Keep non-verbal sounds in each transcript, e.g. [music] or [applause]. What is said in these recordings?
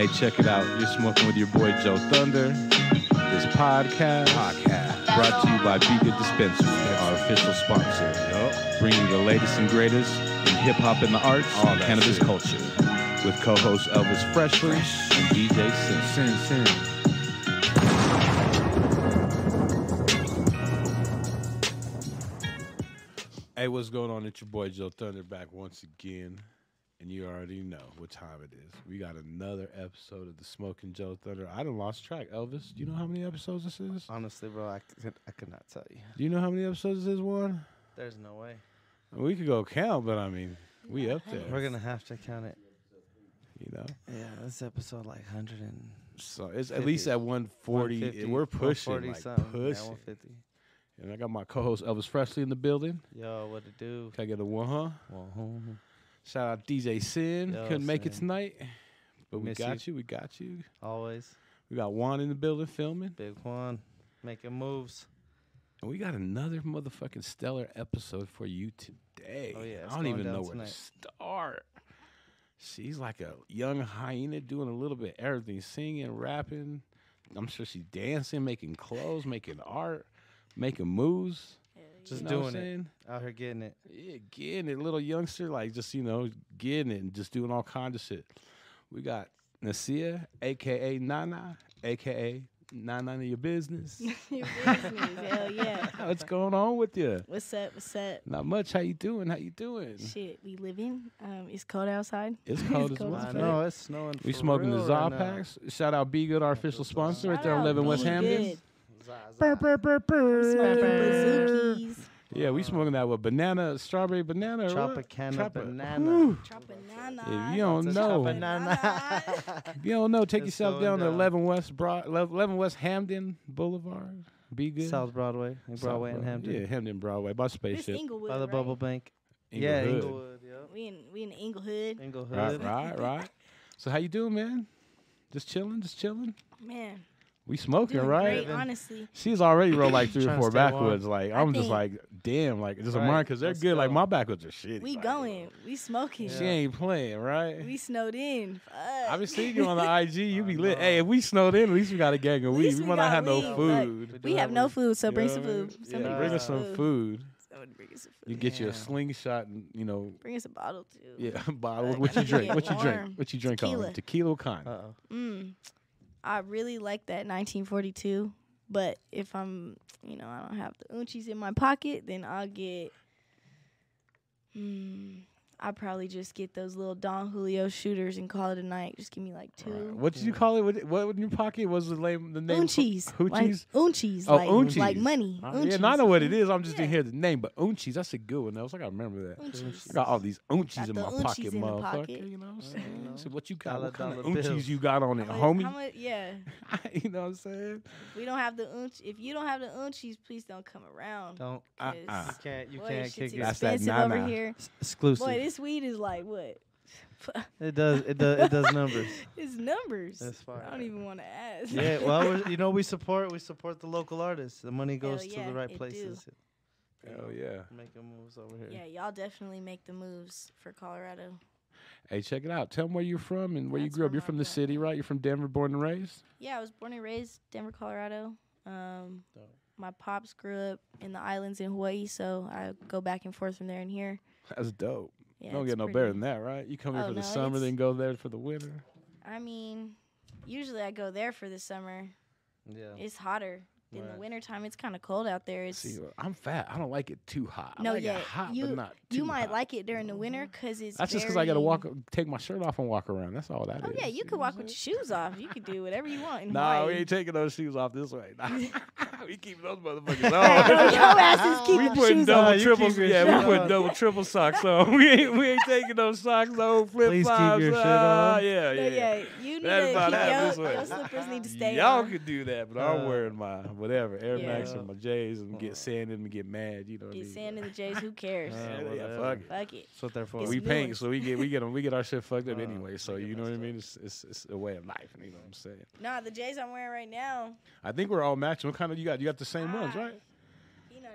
Hey, check it out. You're smoking with your boy Joe Thunder. This podcast, Podcast. brought to you by Be Good Dispensary, our official sponsor. Bringing the latest and greatest in hip hop and the arts All and cannabis shit. culture. With co-host Elvis Freshly and DJ Cyn. Cyn, sin. Hey, what's going on? It's your boy Joe Thunder back once again. And you already know what time it is. We got another episode of the Smoking Joe Thunder. I done lost track. Elvis, do you know how many episodes this is? Honestly, bro, I could, I could not tell you. Do you know how many episodes this is, one? There's no way. We could go count, but I mean, we up there. We're gonna have to count it. you know, Yeah, this episode like hundred and so it's at least at 140. 150, we're pushing, 140 like something. Yeah, 150. and I got my co-host Elvis Freshly in the building. Yo, what to do? Can I get a one, huh? Hmm. Shout out DJ Cyn. Yo, Couldn't make it tonight, but we Miss got you. We got you. always We got Juan in the building filming. big one, making moves. And we got another motherfucking stellar episode for you today. Oh, yeah, I don't even know where to start. She's like a young hyena doing a little bit of everything, singing, rapping. I'm sure she's dancing, making clothes, making art, making moves. Just You know what I'm doing it. Out here getting it. Yeah, getting it, little youngster, like just you know, getting it and just doing all kinds of shit. We got Nasia, aka Nana, aka Nana of your business. [laughs] Your business, hell yeah. [laughs] What's going on with you? What's up? What's up? Not much. How you doing? How you doing? Shit, we living. Um, it's cold outside. It's [laughs] cold as well. as I know it's snowing. We for småking the real Zaw right packs. Shout out Be Good, our official sponsor, right there on out 11 West Be Hampden. Good. Zah, Burr, burr, burr, burr. Yeah, we smoking that with banana, strawberry banana. Or what? Tropicana Tropi- banana. Whew. Tropanana. If you don't It's a know, Tropanana. if you don't know, take It's yourself going down to down. 11 West Broad, 11 West Hampden Boulevard. Be Good. South Broadway, like South Broadway and Broad- Hampden. Yeah, Hampden Broadway by This Spaceship. Englewood, By the right? Bubble Bank. Yeah, Englewood. Englewood. Yep. We in we in Inglehood. Englewood. Right, right, right. So how you doing, man? Just chilling, just chilling. Man, We smoking, doing right? great. Honestly, She's already rolled like three or four stay warm. backwoods. Like I I'm just think- like, damn, like just a Right, mine because they're let's good. Like go. my backwoods are shitty. we like, going. We smoking. She ain't playing, right? We snowed in. Fuck. I've been seeing you on the IG. You [laughs] be lit. Hey, if we snowed in, at least we got a gang of weed. We we might not have no weed, but food. we have no food, so You bring some what I food. Yeah, Somebody bring us some some food. Somebody bring us some You food. get you a slingshot and you know, Bring us a bottle too. yeah, [laughs] bottle. What you need to drink? What you drink? What you drink on? Tequila. Tequila kind. Uh oh. Mm. I really like that 1942, but if I'm, you know, I don't have the unchies in my pocket, then I'll get. Hmm. I'll probably just get those little Don Julio shooters and call it a night. Just give me like two. Right. What did you call it? What, what in your pocket was the name? The name? Unchies. Like, Hoochies? unchies. Oh, like, unchies. like money. Uh, unchies. yeah, no, I know what it is. I'm just Yeah. didn't hear the name, but unchies, that's a good one. I was like, I remember that. Unchies. I got all these unchies Got in the my unchies pocket, in motherfucker. pocket. You know what I'm saying? you know. So what you got? Dollar, what kind of dollar unchies bills. you got on it, How much- homie? How much, yeah. [laughs] you know what I'm saying? If we don't have the unch, if you don't have the unchies, please don't come around. Don't. Uh-uh. 'cause, You can't. You boy, can't shit's kick it. That's that expensive over nana. here. Exclusive. Boy, this weed is like what? [laughs] it does. It does. It does numbers. [laughs] It's numbers. That's fine. I don't even want to ask. yeah. Well, you know, we [laughs] support. We support the local artists. The money Hell goes to yeah, the right it do. places. Hell yeah. Making moves over here. yeah, y'all definitely make the moves for Colorado. Hey, check it out. Tell them where you're from and where you grew up. You're from the city, right? You're from Denver, born and raised. Yeah, I was born and raised Denver, Colorado. Um, Dope. my pops grew up in the islands in Hawaii, so I go back and forth from there and here. That's dope. Yeah, Don't get no better than that, right? You come here Oh, for the no, summer, then go there for the winter. I mean, usually I go there for the summer. Yeah. It's hotter. In the wintertime, it's kind of cold out there. It's See, I'm fat. I don't like it too hot. I No, like yeah, it hot, you- but not too you might hot. like it during the winter because it's. That's just because I got to walk, take my shirt off and walk around. That's all that is. Oh yeah, you know could walk with your shoes off. You could do whatever you want in [laughs] Nah, we ain't taking those shoes off this way. Nah. [laughs] we keep those motherfuckers [laughs] on. your asses keep we your putting shoes double, on. You triple, keep your yeah, we putting double, triple socks on. We ain't, we ain't taking those socks on. Flip Please keep flops. your shit on. Yeah, yeah. yeah, you need to keep your, slippers need to stay Y'all could do that, but I'm Uh, wearing my whatever, Air yeah. Max or my J's and get sand in them and get mad. You know, get I sand in the J's. Who cares? Uh, yeah, fuck it. Fuck it. That's what they're for. We paint, so we get we get them, we get our shit fucked up uh, anyway. So you know what I mean? It's, it's, it's a way of life. You know what I'm saying? Nah, the J's I'm wearing right now. I think we're all matching. What kind of you got? You got the same ones, right?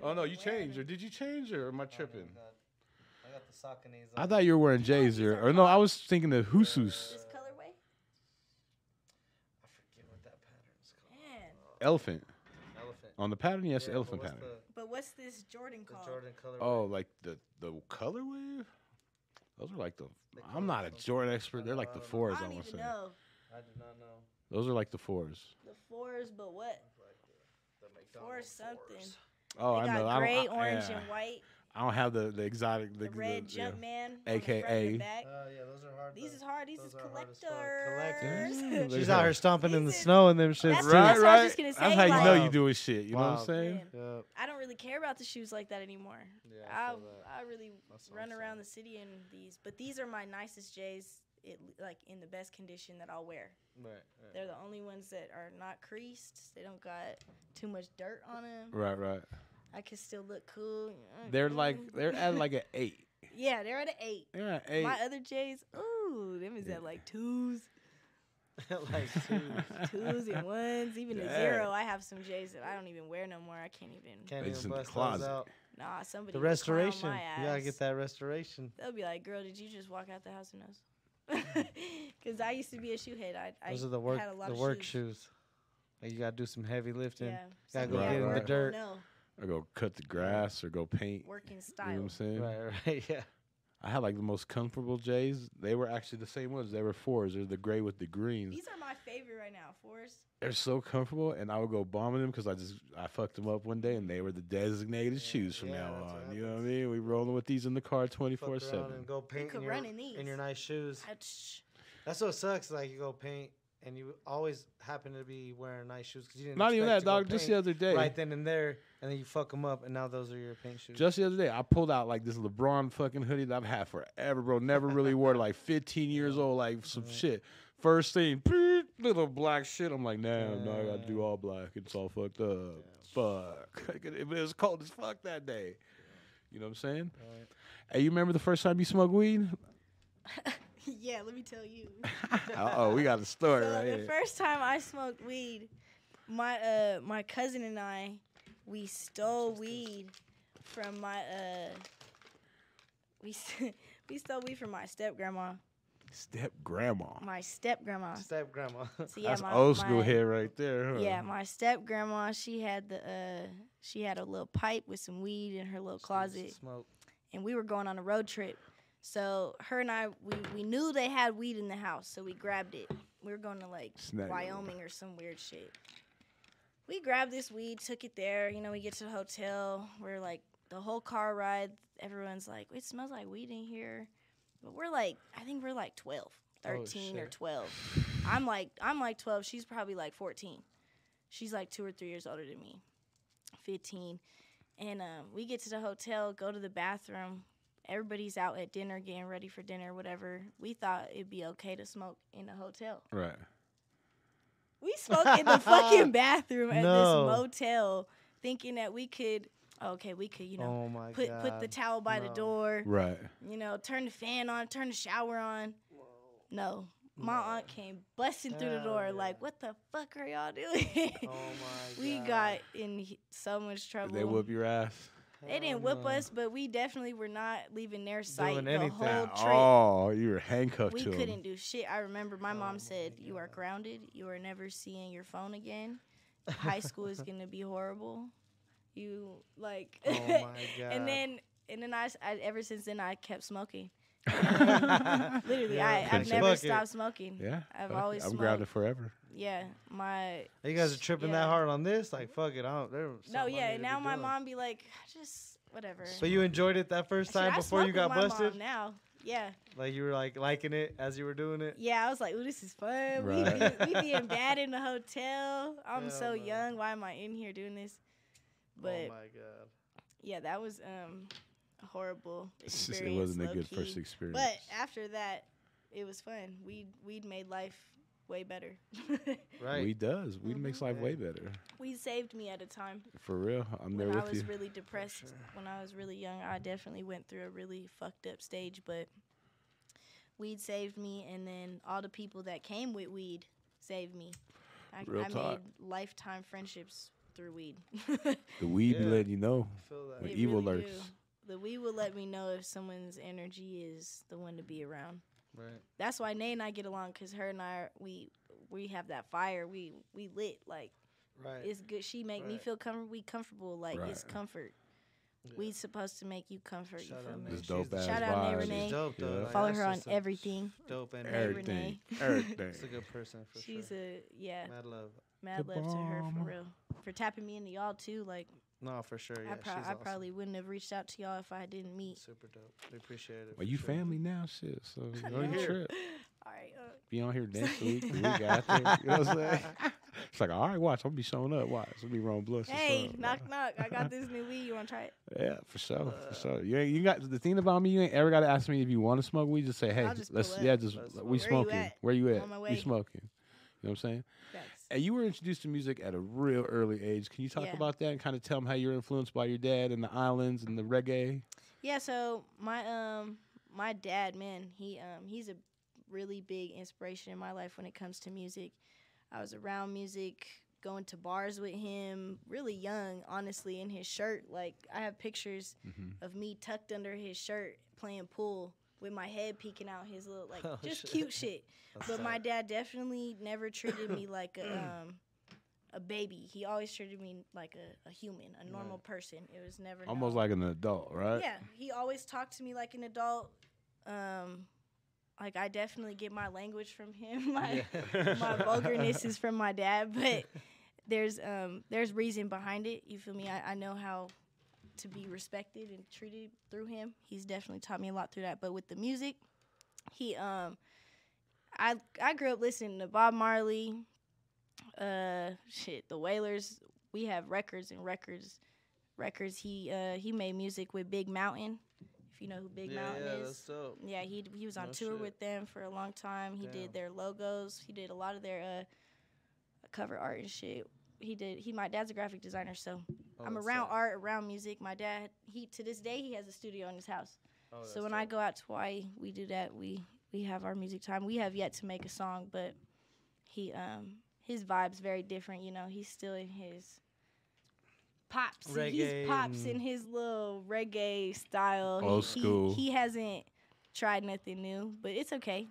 Oh no, you changed, or did you change, or am I tripping? I Oh, I thought you were wearing J's here. or no, I was thinking of Husus. Elephant on the pattern. Yes, Yeah, elephant what's pattern. But what's this Jordan The, the called? Jordan color. Oh, like the the colorway. Those are like the. They call I'm not a. Jordan expert. They're know, like I the don't fours. I I don't want to even say. know I do not know. Those are like the fours. the fours, but what? The Four McDonald's something. fours. Oh, they I got know. I gray, don't. I, orange, yeah. and white. I don't have the the exotic. The, The red the, yeah. Jumpman, on the front AKA. and the back. Oh yeah, those are hard. These to- is hard. These those is are hard collectors. [laughs] Yeah, She's out here stomping in the snow and them shits That's too. Right, that's I was right. just gonna That's how you know like- you doing shit. You know what I'm saying? Man. Yep. I don't really care about the shoes like that anymore. Yeah, I I that. I really That's run I'm around the city in these, but these are my nicest J's. It like in the best condition that I'll wear. Right, right. They're the only ones that are not creased. They don't got too much dirt on them. Right, right. I can still look cool. They're like they're at like an [laughs] eight. yeah, they're at an eight. Yeah, eight. My other J's, ooh, them is Yeah. at like twos, [laughs] like two. [laughs] twos and ones, even a zero. I have some J's that I don't even wear no more. I can't even. Can't It's even bust those out. Nah, somebody. The restoration. My You gotta get that restoration. They'll be like, "Girl, did you just walk out the house in those?" Because I used to be a shoe head. I, I Those are the work had a lot the of work shoes. shoes. Like you gotta do some heavy lifting. Yeah, Gotta go some get in the dirt. know or go cut the grass or go paint. working style. You know what I'm saying? Right, right, [laughs] yeah. I had like the most comfortable J's. They were actually the same ones. They were fours. They're the gray with the greens. These are my favorite right now. Fours. They're so comfortable, and I would go bombing them because I just I fucked them up one day, and they were the designated Yeah, shoes from yeah, now that's what on. You know what I mean? We rolling with these in the car twenty Fuck four around seven. and go paint could in your, in these. in your nice shoes. I- That's what sucks. Like you go paint and you always happen to be wearing nice shoes because you didn't. Not even that, to dog. Just the other day. right then and there, and then you fuck them up, and now those are your paint shoes. Just the other day, I pulled out like this LeBron fucking hoodie that I've had forever, bro. Never really wore it. Like 15 years [laughs] old, like some Right. shit. First thing, beep, little black shit. I'm like, nah, no, I gotta do all black. It's all fucked up. Fuck. [laughs] it was cold as fuck that day. You know what I'm saying? Right. Hey, you remember the first time you smoked weed? [laughs] [laughs] yeah, let me tell you. [laughs] uh oh, we got a story so right the here. first time I smoked weed, my uh my cousin and I, we stole weed from my uh we s- [laughs] we stole weed from my step grandma, Step grandma. my step grandma. Step grandma. So yeah, That's my, old school my- hair right there, huh? Yeah, my step grandma, she had the uh she had a little pipe with some weed in her little closet Smoke. and we were going on a road trip. So her and I we, we knew they had weed in the house, so we grabbed it. We were going to like Snag. Wyoming or some weird shit. We grabbed this weed, took it there, you know, we get to the hotel, we're like the whole car ride, everyone's like, It smells like weed in here. But we're like I think we're like 12, 13 or 12. I'm like I'm like 12, she's probably like 14. She's like 2 or 3 years older than me. 15. And um, we get to the hotel, go to the bathroom. Everybody's out at dinner, getting ready for dinner, whatever. We thought it'd be okay to smoke in the hotel. Right. We smoked in the fucking [laughs] bathroom at No. this motel, thinking that we could, okay, we could, you know, oh put god. put the towel by the door, Right. you know, turn the fan on, turn the shower on. No, my No. aunt came busting through the door, yeah. like, what the fuck are y'all doing? Oh my [laughs] we god. got in so much trouble. They whoop your ass. They didn't whip no. us, but we definitely were not leaving their sight Doing the anything. whole trip. Oh, you were handcuffed we to him. couldn't do shit. I remember my Oh mom my said, "You are grounded. You are never seeing your phone again. [laughs] High school is gonna be horrible. You like." Oh my [laughs] god. and then and then I, ever since then I kept smoking. [laughs] Literally, Yeah, I, I've never it. stopped smoking. Yeah. I've always. I'm smoked. grounded forever. Yeah, my you guys are tripping yeah. that hard on this? Like fuck it, I don't. There no, something I yeah. And now my doing. mom be like, just whatever. But you enjoyed it that first time I before you smoke got with my busted. Mom now, yeah. Like you were like liking it as you were doing it. Yeah, I was like, "Ooh, this is fun. Right. We, be, we being bad in the hotel. I'm Hell so no. young. Why am I in here doing this?" But oh my god. yeah, that was um a horrible experience. [laughs] it wasn't a good low-key. first experience. But after that, it was fun. We we'd made life way better. [laughs] Right. Weed does. Weed mhm. makes life way better. weed saved me at a time For real. I'm there when I was you. really depressed. sure. When I was really young, I definitely went through a really fucked up stage, but weed saved me, and then all the people that came with weed saved me. I, Real I talk. made lifetime friendships through weed. [laughs] the weed be Yeah. letting you know. I feel that. When It evil really lurks. do. The weed will let me know if someone's energy is the one to be around. Right. That's why Nay and I get along because her and I we we have that fire. We we lit like Right. It's good. She make me feel comfortable. We comfortable. Like it's comfort. Yeah. We supposed to make you comfort. Shout you feel out me? Nate. This She's dope ass Shout out Nate vibes. Renee. She's dope though. Yeah. Like, Follow that's her on a everything. Dope and Everything. Renee. Everything. She's a good person for She's sure. a yeah. Mad love. Mad The love to her for real. For tapping me into y'all too. Like No, for sure. Yeah, I, pro- she's I awesome. probably wouldn't have reached out to y'all if I didn't meet. super dope. We appreciate it. Well, you sure. family now, shit. So I [laughs] go your trip. All right. Uh, Be on here next week, the week [laughs] after. You know what I'm saying? [laughs] It's like, all right, watch. I'm gonna be showing up. Watch. I'll be wrong blush. hey, knock knock. I got this new weed. You want to try it? Yeah, for sure, Uh, for sure. You ain't, you got the thing about me. You ain't ever got to ask me if you want to smoke weed. Just say, hey, I'll just let's yeah, just Let's we smoke. Where you smoking. at? Where you at? On my We smoking. You know what I'm saying? Thanks. And you were introduced to music at a real early age. Can you talk Yeah. about that and kind of tell them how you were influenced by your dad and the islands and the reggae? Yeah, so my um my dad, man, he um he's a really big inspiration in my life when it comes to music. I was around music, going to bars with him, really young, honestly, in his shirt. Like I have pictures Mm-hmm. of me tucked under his shirt playing pool with my head peeking out his little like [laughs] Oh, just shit. cute shit. [laughs] But my dad definitely never treated me [laughs] like a um a baby. He always treated me like a, a human, a normal person. It was never Almost like an adult, right? yeah, he always talked to me like an adult. Um, like I definitely get my language from him. my Yeah. my vulgarness is from my dad, but there's um there's reason behind it. You feel me? I, I know how to be respected and treated through him. He's definitely taught me a lot through that. But with the music, he um I I grew up listening to Bob Marley, uh shit, the Wailers. We have records and records records. He uh he made music with Big Mountain. If you know who Big yeah, Mountain yeah, is. that's dope. Yeah, he he was on No tour shit. with them for a long time. He Damn. did their logos. He did a lot of their uh cover art and shit. He did. He my dad's a graphic designer, so Oh, I'm around tight. art, around music. My dad, he to this day he has a studio in his house. Oh, so that's when I go out to Hawaii, we do that. We we have our music time. We have yet to make a song, but he um his vibe's very different. You know, he's still in his pops. Reggae he's pops in his little reggae style. He- Old he, school. He, hasn't tried nothing new, but it's okay.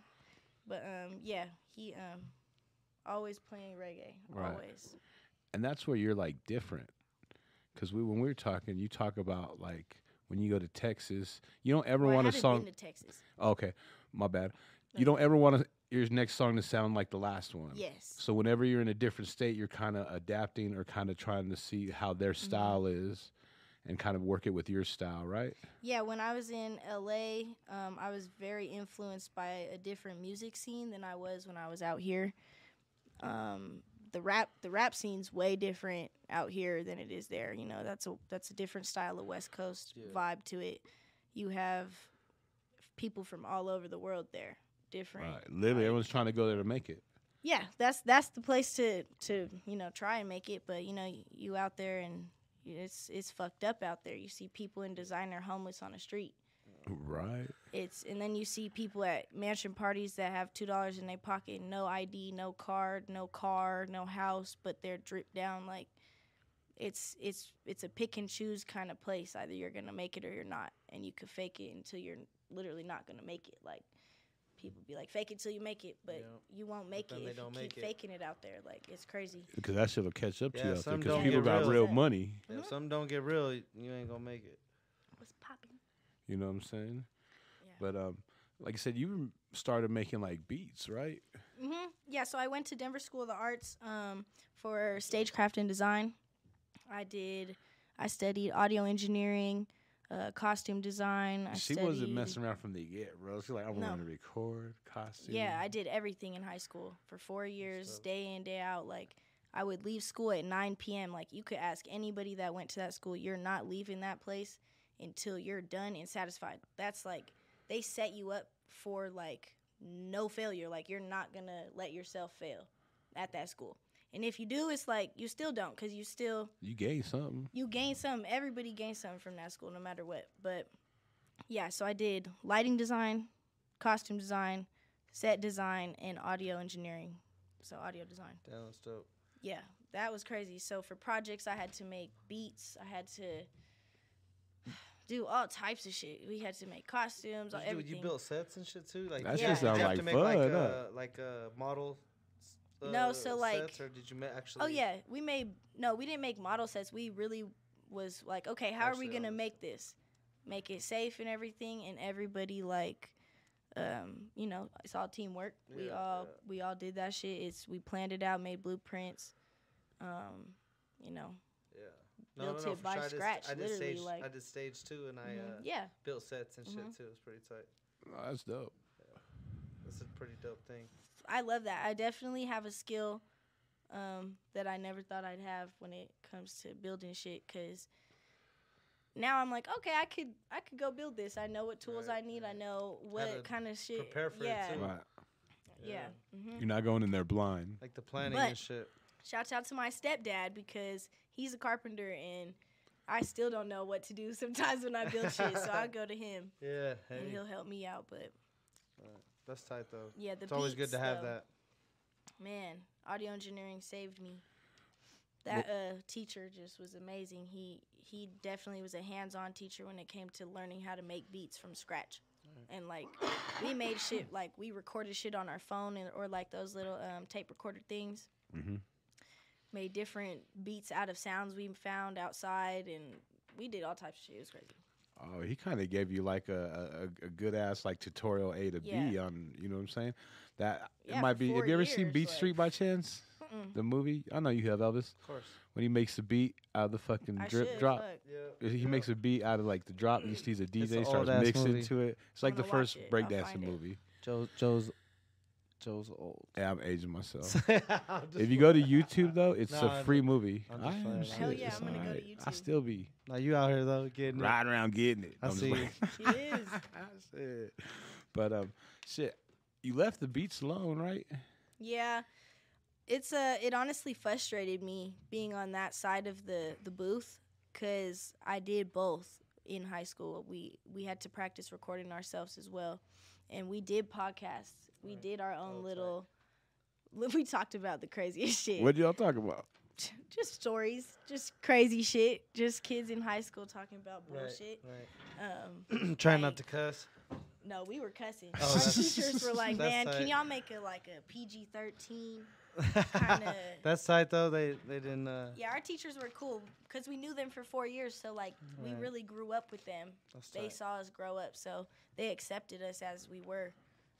But um yeah, he um always playing reggae. Right. Always. and that's where you're like different because we when we were talking you talk about like when you go to texas you don't ever Well, want a song Texas. okay my bad you don't ever want to, your next song to sound like the last one Yes. so whenever you're in a different state you're kind of adapting or kind of trying to see how their Mm-hmm. style is and kind of work it with your style right Yeah, when I was in LA, um, I was very influenced by a different music scene than I was when I was out here. Um, the rap the rap scene's way different out here than it is there. You know, that's a that's a different style of West Coast Yeah. vibe to it. You have people from all over the world there. Different. right literally like- everyone's trying to go there to make it Yeah, that's that's the place to to you know try and make it. But you know, y- you out there and it's it's fucked up out there. You see people in designer homeless on the street. Right It's and then you see people at mansion parties that have two dollars in their pocket, no ID, no card, no car, no house, but they're dripped down like it's it's it's a pick and choose kind of place. Either you're gonna make it or you're not, and you could fake it until you're literally not gonna make it. Like people be like, fake it till you make it, but Yep. you won't make it if you don't keep make it. faking it out there. Like it's crazy. because that shit'll catch up to Yeah, you out there because people get got real. real money Yeah, Mhm. if something don't get real, you ain't gonna make it. You know what i'm saying Yeah. but um like i said you started making like beats right Mm-hmm. Yeah, so I went to Denver School of the Arts um, for stagecraft and design. I did. I studied audio engineering, uh, costume design. I she wasn't messing around from the get, bro. She's like, I No. want to record costume. Yeah, I did everything in high school for four years, day in day out. Like I would leave school at 9 p.m. Like you could ask anybody that went to that school, you're not leaving that place until you're done and satisfied. That's like they set you up for like no failure. Like you're not gonna let yourself fail at that school. And if you do, it's like you still don't, cause you still you gain something. you gain some. Everybody gains something from that school, no matter what. But yeah, so I did lighting design, costume design, set design, and audio engineering. So audio design. Damn, that's dope. Yeah, that was crazy. So for projects, I had to make beats. I had to do all types of shit. We had to make costumes, Did you, everything. you built sets and shit too. Like That you shit have- sounds like to make fun, like huh? a like a model No, so, like- or did you ma- actually? Oh yeah, we made no, we didn't make model sets. We really was like, okay, how are we gonna make this? Make it safe and everything, and everybody like, um, you know, it's all teamwork. we all yeah. we all did that shit. It's we planned it out, made blueprints, um, you know, Yeah. built it for by sure. I did, scratch, I did literally, stage. like- I did stage two, and I mhm. uh, yeah. built sets and Mhm. shit too. It was pretty tight. Oh, that's dope. That's a pretty dope thing. I love that. I definitely have a skill um, that I never thought I'd have when it comes to building shit. Cause now I'm like, okay, I could I could go build this. I know what tools Right, I need. I know what kind of shit. prepare for it, yeah, too. Right. yeah. Yeah. hmm You're not going in there blind. Like the planning But- and shit. Shouts out to my stepdad because he's a carpenter and I still don't know what to do [laughs] sometimes when I build shit. So I go to him [laughs] Yeah. and he'll help me out. But that's tight though. yeah, the It's always good beats, to have though. that. man, audio engineering saved me. That uh, teacher just was amazing. He he definitely was a hands-on teacher when it came to learning how to make beats from scratch. And like we made shit like we recorded shit on our phone and, or like those little um, tape recorder things. Mhm. Made different beats out of sounds we found outside, and we did all types of shit. It was crazy. Oh, he kind of gave you like a, a, a good ass like tutorial A to B on, you know what I'm saying? That Yeah, it might be. Have you ever seen years, Beat like- Street by chance? Mm-mm. The movie? I know you have Elvis. Of course. When he makes the beat out of the fucking I drip should, drop. Yeah. he makes a beat out of like the drop. And he sees a DJ starts mixing movie. to it. It's like the first it. Breakdancing find it. movie. Joe, Joe's, Joe's old. Yeah, I'm aging myself. [laughs] if if you go to YouTube though, it's Nah, a I'm free just- movie. I'm I just am playing. Hell yeah, it's I'm gonna go to alright. I still be now you out here though getting it. riding around getting it. I I'm see like- [laughs] He is. [laughs] Shit. But um, shit, you left the beats alone, right? Yeah. It's uh it honestly frustrated me being on that side of the the booth cuz I did both in high school. We we had to practice recording ourselves as well. And we did podcasts. We Right. did our own tight. little [laughs] we talked about the craziest shit. What y'all talk about? just stories, just crazy shit, just kids in high school talking about bullshit. right. Um [clears throat] Trying Like- not to cuss. no, we were cussing. Oh, Our teachers were [laughs] like, that's "Man, can y'all make a like a PG-13 [laughs] Kinda- That's tight though. They they didn't. Uh, Yeah, our teachers were cool because we knew them for four years. So like we really grew up with them. that's They tight. saw us grow up, so they accepted us as we were,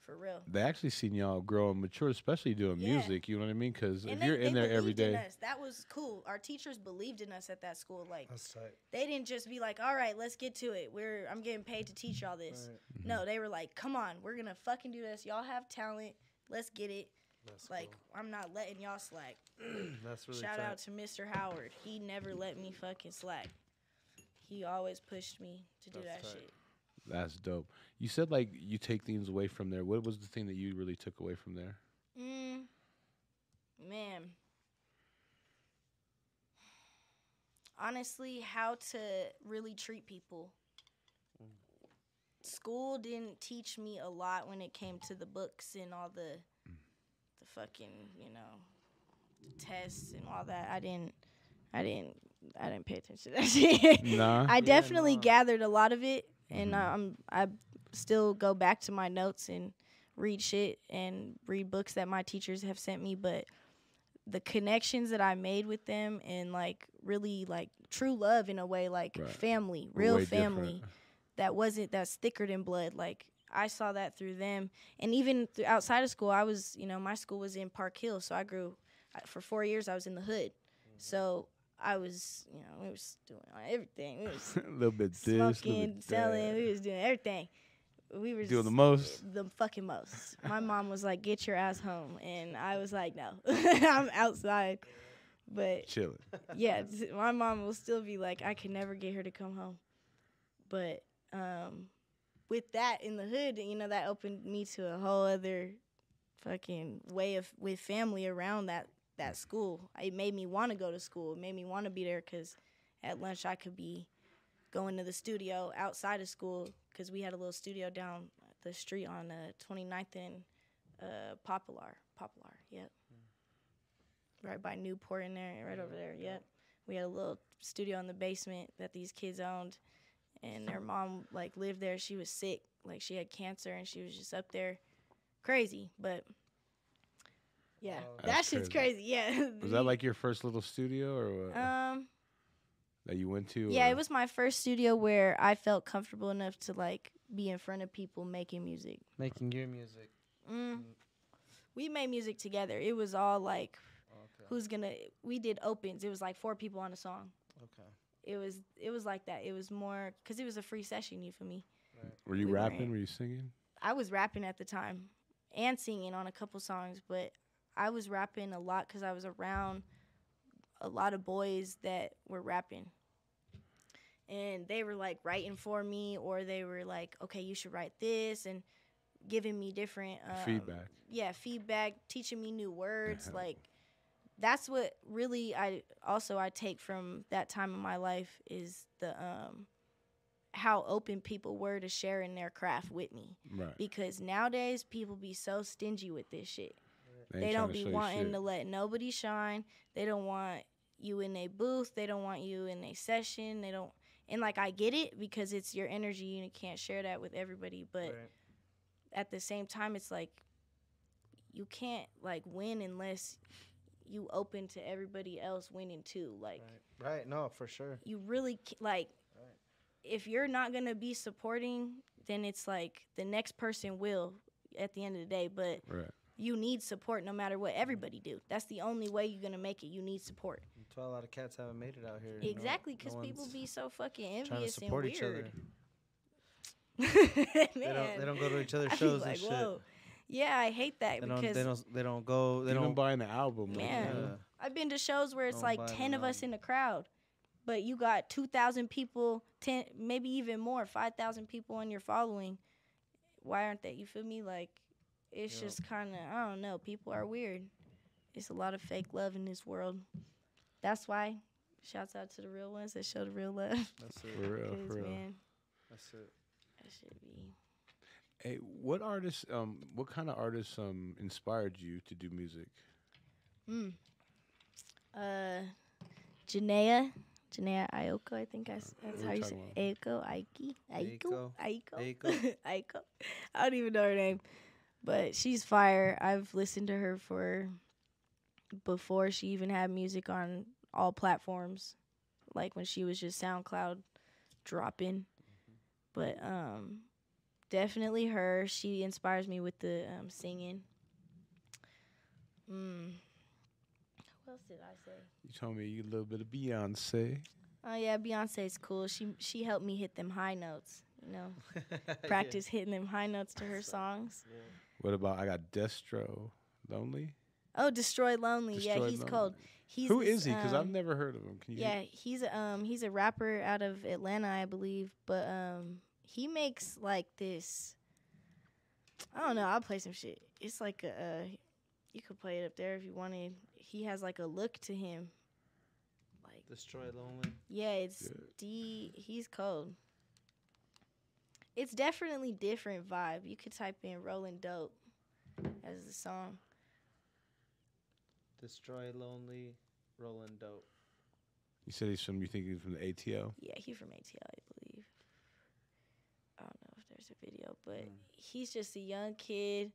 for real. They actually seen y'all grow and mature, especially doing Yeah. music. You know what I mean? Because if they, you're in there every day, believed in us. That was cool. Our teachers believed in us at that school. Like That's tight. they didn't just be like, "All right, let's get to it. We're I'm getting paid to teach y'all this." Right. Mm-hmm. No, they were like, "Come on, we're gonna fucking do this. Y'all have talent. Let's get it." That's Like I'm not letting y'all slack. [clears throat] that's really Shout tight. out to Mr. Howard. He never let me fucking slack. He always pushed me to do That's that tight. shit. That's dope. You said like you take things away from there. What was the thing that you really took away from there? Mm, man. Honestly, how to really treat people. School didn't teach me a lot when it came to the books and all the the fucking, you know, the tests and all that. I didn't I didn't I didn't pay attention to that [laughs] shit. Nah. I definitely no. gathered a lot of it, and I'm I still go back to my notes and read shit and read books that my teachers have sent me. But the connections that I made with them and like really like true love in a way, like Right. family, real way different. family that wasn't that's thicker than blood. Like I saw that through them, and even through outside of school, I was you know my school was in Park Hill, so I grew I- for four years. I was in the hood, mm-hmm. so I was you know we was doing everything. We was [laughs] a little bit this, little smoking, bit selling. that. We was doing everything. We were Doing the most. the fucking most. My [laughs] mom was like, "Get your ass home," and I was like, "No, [laughs] I'm outside." But Chilling. yeah, my mom will still be like, I can never get her to come home. But um, with that in the hood, you know, that opened me to a whole other fucking way of with family around that that school. It made me want to go to school. It made me want to be there because at lunch I could be going to the studio outside of school because we had a little studio down the street on uh, 29th and uh, Poplar. Poplar, yep. Right by Newport in there, right over there, yep. We had a little studio in the basement that these kids owned, and their [laughs] mom like lived there. She was sick, like she had cancer, and she was just up there, crazy. But Yeah, Oh, that shit's crazy. crazy. Yeah. [laughs] Was that like your first little studio or what? um? that you went to? Yeah, or- it was my first studio where I felt comfortable enough to like be in front of people making music. Making your music. Mm. We made music together. It was all like, Okay. who's gonna? We did opens. It was like four people on a song. Okay. It was it was like that. It was more because it was a free session. You for me? Were you we rapping? weren't. Were you singing? I was rapping at the time and singing on a couple songs, but I was rapping a lot because I was around a lot of boys that were rapping. And they were like writing for me, or they were like, okay, you should write this, and giving me different um, Feedback. Yeah, feedback, teaching me new words. [laughs] Like, that's what really I also I take from that time in my life is the um how open people were to sharing their craft with me Right. because nowadays people be so stingy with this shit. Ain't They don't be wanting to let nobody shine. They don't want you in a booth. They don't want you in a session. They don't. And like I get it because it's your energy and you can't share that with everybody. But Right. at the same time, it's like you can't like win unless you open to everybody else winning too. Like Right. Right. No, for sure. you really like Right. if you're not gonna be supporting, then it's like the next person will at the end of the day. But Right. You need support no matter what mm-hmm. everybody do. That's the only way you're gonna make it. You need support. That's why a lot of cats haven't made it out here. you know? Exactly, No because people be so fucking trying to envious and support each other. [laughs] [laughs] They don't. They don't go to each other's [laughs] I be shows like, and shit. whoa. Yeah, I hate that They don't. because They don't. They don't go. They Even don't. buying the album. Man. you? Yeah. I've been to shows where it's Don't like ten them of us in the crowd, but you got two thousand people, ten, maybe even more, five thousand people in your following. Why aren't they? You feel me? Like, it's Yeah. just kind of I don't know. People are weird. It's a lot of fake love in this world. That's why. Shouts out to the real ones that show the real love. That's For it. For real. man, That's it. that should be. Hey, what artists? Um, what kind of artists um inspired you to do music? Mm. Uh, Jhené, Jhené Ayoko, I think I, s- that's how you say talking Aiko, Aiki, Aiko, Aiko, Aiko. [laughs] Aiko. I don't even know her name, but she's fire. I've listened to her for before she even had music on all platforms, like when she was just SoundCloud dropping. But um, definitely her. She inspires me with the um, singing. Mm. Who else did I say? You told me you a little bit of Beyonce. Oh yeah, Beyonce's cool. She she helped me hit them high notes. You know, [laughs] practice hitting them high notes to her songs. What about I got Destro, Lonely? Oh, Destroy Lonely. yeah, he's Lonely. cold. He's Who this, is he? Because I've um, never heard of him. Can you? Yeah, he's a, um he's a rapper out of Atlanta, I believe, but um he makes like this. I don't know. I'll play some shit. It's like a. Uh, you could play it up there if you wanted. He has like a look to him. Like Destroy Lonely. yeah, it's Yeah. D. He's cold. It's definitely different vibe. You could type in "Rolling Dope" as the song. Destroy Lonely. Rolling Dope. You said he's from. You think he's from the ATL? Yeah, he's from ATL, I believe. I don't know if there's a video, but Mm. he's just a young kid.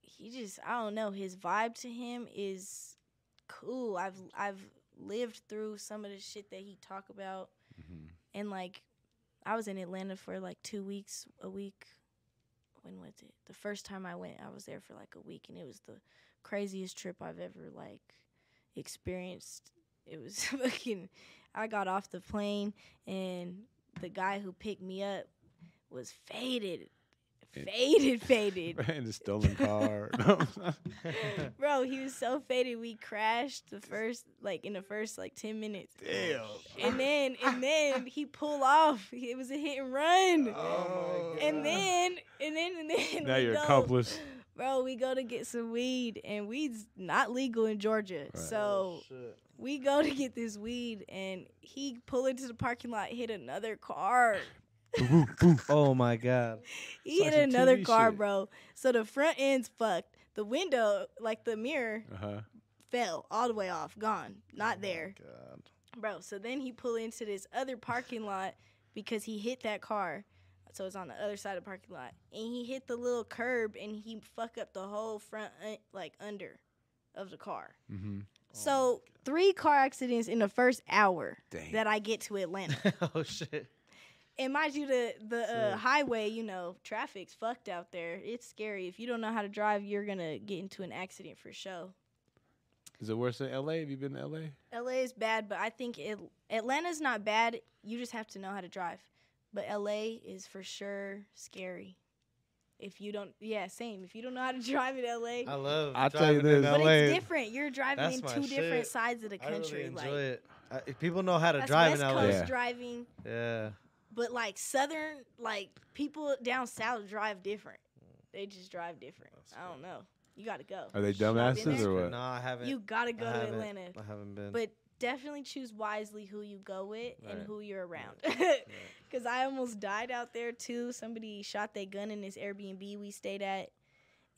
He just I don't know, his vibe to him is cool. I've I've lived through some of the shit that he talk about Mm-hmm. and like I was in Atlanta for like 2 weeks, a week. When was it? The first time I went, I was there for like a week and it was the craziest trip I've ever like experienced. It was [laughs] fucking I got off the plane and the guy who picked me up was faded. And- Faded, faded. [laughs] In the stolen car. [laughs] [laughs] Bro, he was so faded we crashed the first like in the first like 10 minutes. Damn. And then and then he pulled off. It was a hit and run. Oh my And then and then and then Now you're go- accomplice. Bro, we go to get some weed and weed's not legal in Georgia. Right. So oh, Shit. we go to get this weed and he pull into the parking lot, hit another car. Oh my god. [laughs] He It's hit some another TV car, shit. bro. So the front end's fucked. The window, like the mirror, Uh huh. fell all the way off, gone, not there, God. bro. So then he pull into this other parking lot because he hit that car. so it's on the other side of the parking lot. And he hit the little curb and he fuck up the whole front, uh, like under, of the car. Mm-hmm. So three car accidents in the first hour Dang. that I get to Atlanta. [laughs] oh shit. And mind you, the the uh, highway, you know, traffic's fucked out there. It's scary. If you don't know how to drive, you're gonna get into an accident for sure. Is it worse than L.A.? Have you been to L.A.? LA is bad, but I think it, Atlanta's not bad. You just have to know how to drive. But LA is for sure scary. If you don't, yeah, same. If you don't know how to [laughs] drive in LA, I love. I'll tell you driving in this. but it's different. You're driving That's in my two different sides of the I really country. enjoy like it. I, if people know how to that's drive West in LA. Coast Yeah. driving, Yeah. But like Southern, like people down south drive different. They just drive different. That's I don't know. You got to go. Are they Shit, I've been dumbasses or what? No, I haven't. You got to I go to. Atlanta. I haven't been. but definitely choose wisely who you go with and who you're around. Because [laughs] I almost died out there too. Somebody shot their gun in this Airbnb we stayed at,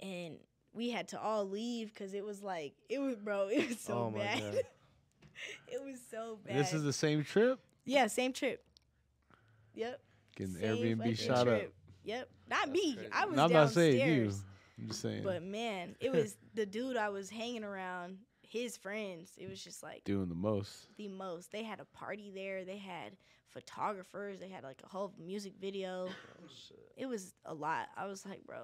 and we had to all leave because it was like it was, bro. [laughs] It was so Oh my bad. God. [laughs] it was so bad. This is the same trip? yeah, same trip. Yep. Getting the same Airbnb fucking shot up. trip. Yep. Not That's me. crazy. I was No, I'm not saying you. I'm just saying. But man, it was [laughs] the dude I was hanging around. His friends. It was just like doing the most. the most. They had a party there. They had photographers. They had like a whole music video. Oh, shit. It was a lot. I was like, bro,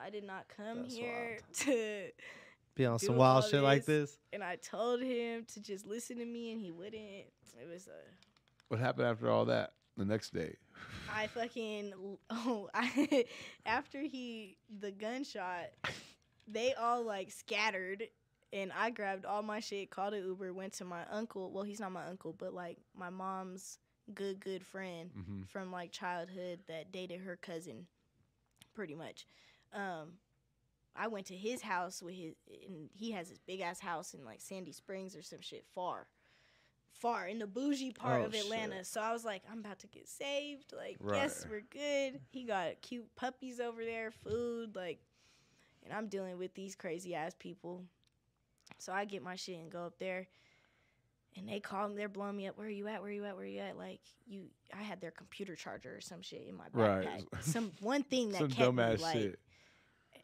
I did not come That's here [laughs] to. Be on some wild all shit like this. this. And I told him to just listen to me, and he wouldn't. It was a. What happened after all that? The next day. I fucking [laughs] oh I after he the gunshot, they all like scattered and I grabbed all my shit, called an Uber, went to my uncle. Well, he's not my uncle, but like my mom's good good friend Mm-hmm. from like childhood that dated her cousin, pretty much. Um, I went to his house with his, and he has this big ass house in like Sandy Springs or some shit, far, far in the bougie part Oh, of Atlanta. So I was like, I'm about to get saved. Like, yes, we're good. He got cute puppies over there, food, like, and I'm dealing with these crazy ass people. So I get my shit and go up there. And they call me, they're blowing me up. Where are you at? Where are you at? Where are you at? Like you, I had their computer charger or some shit in my Right. backpack. Some one thing that Some kept me dumbass like. shit.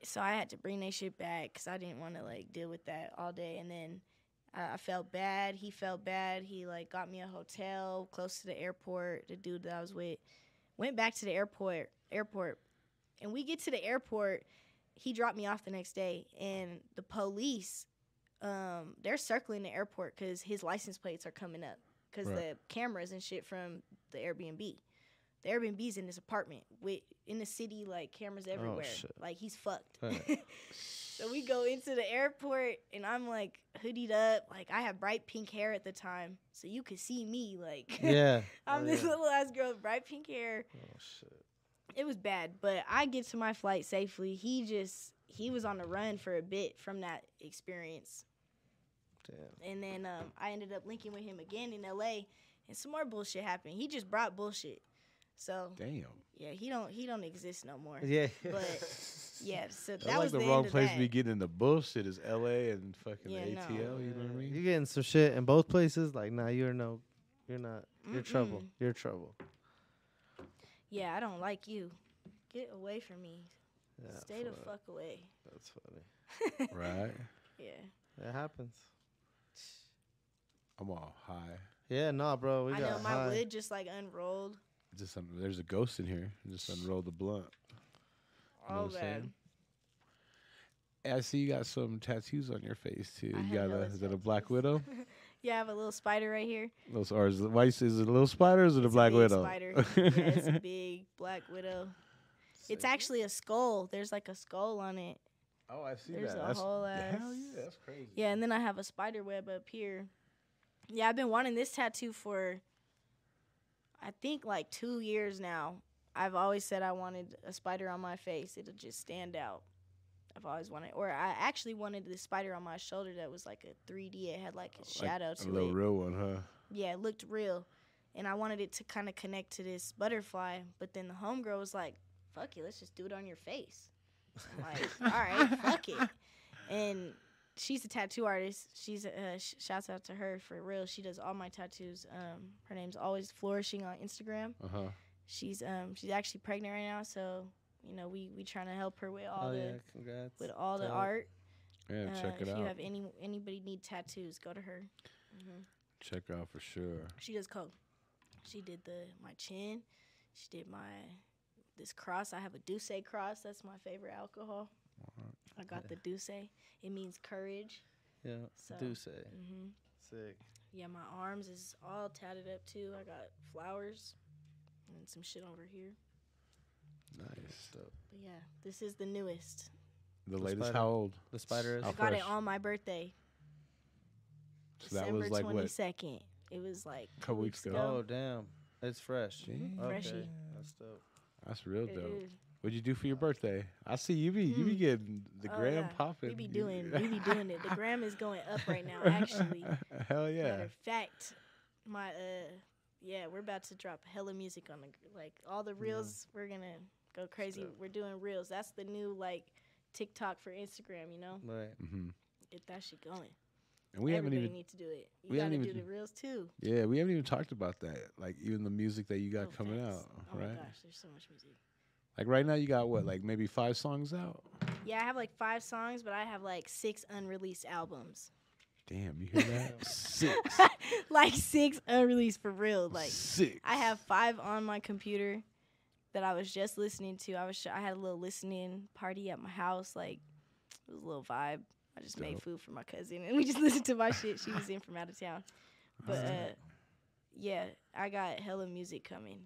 So I had to bring that shit back because I didn't want to like deal with that all day. And then I I felt bad. He felt bad. He like got me a hotel close to the airport. The dude that I was with went back to the airport. Airport, and we get to the airport. He dropped me off the next day, and the police, um, they're circling the airport because his license plates are coming up because Right. the cameras and shit from the Airbnb. The Airbnb's in this apartment with in the city, like cameras everywhere. shit. Like he's fucked. Right. [laughs] so we go into the airport, and I'm like hoodied up. Like I have bright pink hair at the time, so you could see me. Like [laughs] Yeah. I'm Oh, this yeah. little ass girl with bright pink hair. Oh shit. It was bad, but I get to my flight safely. He just he was on the run for a bit from that experience, Damn. and then um, I ended up linking with him again in L.A. and some more bullshit happened. He just brought bullshit. So Damn. yeah, he don't he don't exist no more. Yeah. But [laughs] yeah, so that That's like was the, the, wrong end place to be getting into bullshit is LA and fucking Yeah, the no. ATL, you know what I mean? You're getting some shit in both places? Like, nah, you're no, you're not. You're trouble. You're trouble. Yeah, I don't like you. Get away from me. Yeah. Stay the fuck. fuck away. That's funny. [laughs] right? Yeah. It happens. I'm all high. Yeah, nah, bro. We I got know my high. lid just like unrolled. Just un- there's a ghost in here. Just unroll the blunt. You know I'm bad. saying? I see you got some tattoos on your face too. I You got a is that a Black. Widow? [laughs] Yeah, I have a little spider right here. Those or is it, why is it a little spider or is it a Black big Widow? Spider. [laughs] yeah, it's a big black widow. It's actually a skull. There's like a skull on it. oh, I see There's that. a That's, whole hell ass- yeah, that's crazy. Yeah, and then I have a spider web up here. Yeah, I've been wanting this tattoo for I think like two years now. I've always said I wanted a spider on my face. It'll just stand out. I've always wanted, or I actually wanted the spider on my shoulder that was like a 3D. It had like a Like shadow to it. a little it. real one, huh? yeah, it looked real. And I wanted it to kind of connect to this butterfly. But then the homegirl was like, fuck it, let's just do it on your face. I'm like, [laughs] all right, fuck it. And she's a tattoo artist. She's uh, sh- shouts out to her for real. She does all my tattoos. Um, her name's always flourishing on Instagram. Uh huh. She's um she's actually pregnant right now, so you know we we trying to help her with all oh the yeah, congrats. with all the art. Yeah, Uh, check it if out. If you have any anybody need tattoos, go to her. hmm check her out for sure. She does coke. She did the my chin. She did my this cross. I have a Douce cross. That's my favorite alcohol. I got the Douce. It means courage. Yeah, So, do say hmm sick. Yeah, my arms is all tatted up too. I got flowers and some shit over here. Nice. But yeah, this is the newest. The The latest, spider. how old? The spider is. I got it on my birthday, So that December was like twenty what? It was like a Couple weeks weeks ago. Oh damn, it's fresh. Damn. Okay, Freshy. that's dope. That's real It dope. is. What'd you do for your birthday? I see you be you be Mm. getting the Oh, gram yeah. popping. We be You- doing we be [laughs] doing it. The gram is going up right now. Actually, Hell yeah. matter yeah. of fact, my uh yeah, we're about to drop hella music on the gr- like all the reels. We're gonna go crazy. dope. We're doing reels. That's the new like TikTok for Instagram. You know, Right. hmm get that shit going. And we haven't even need to do it. You we gotta haven't do even- the reels too. yeah we haven't even talked about that. Like even the music that you got Oh, coming facts. out, Oh right? my gosh, there's so much music. Like right now you got what like maybe five songs out. Yeah, I have like five songs, but I have like six unreleased albums. Damn, you hear that? [laughs] Six. [laughs] like six unreleased for real. Like Six. I have five on my computer that I was just listening to. I was I had a little listening party at my house. Like it was a little vibe. I just made food for my cousin and we just [laughs] listened to my shit. She was in from out of town. But uh, yeah, I got hella music coming.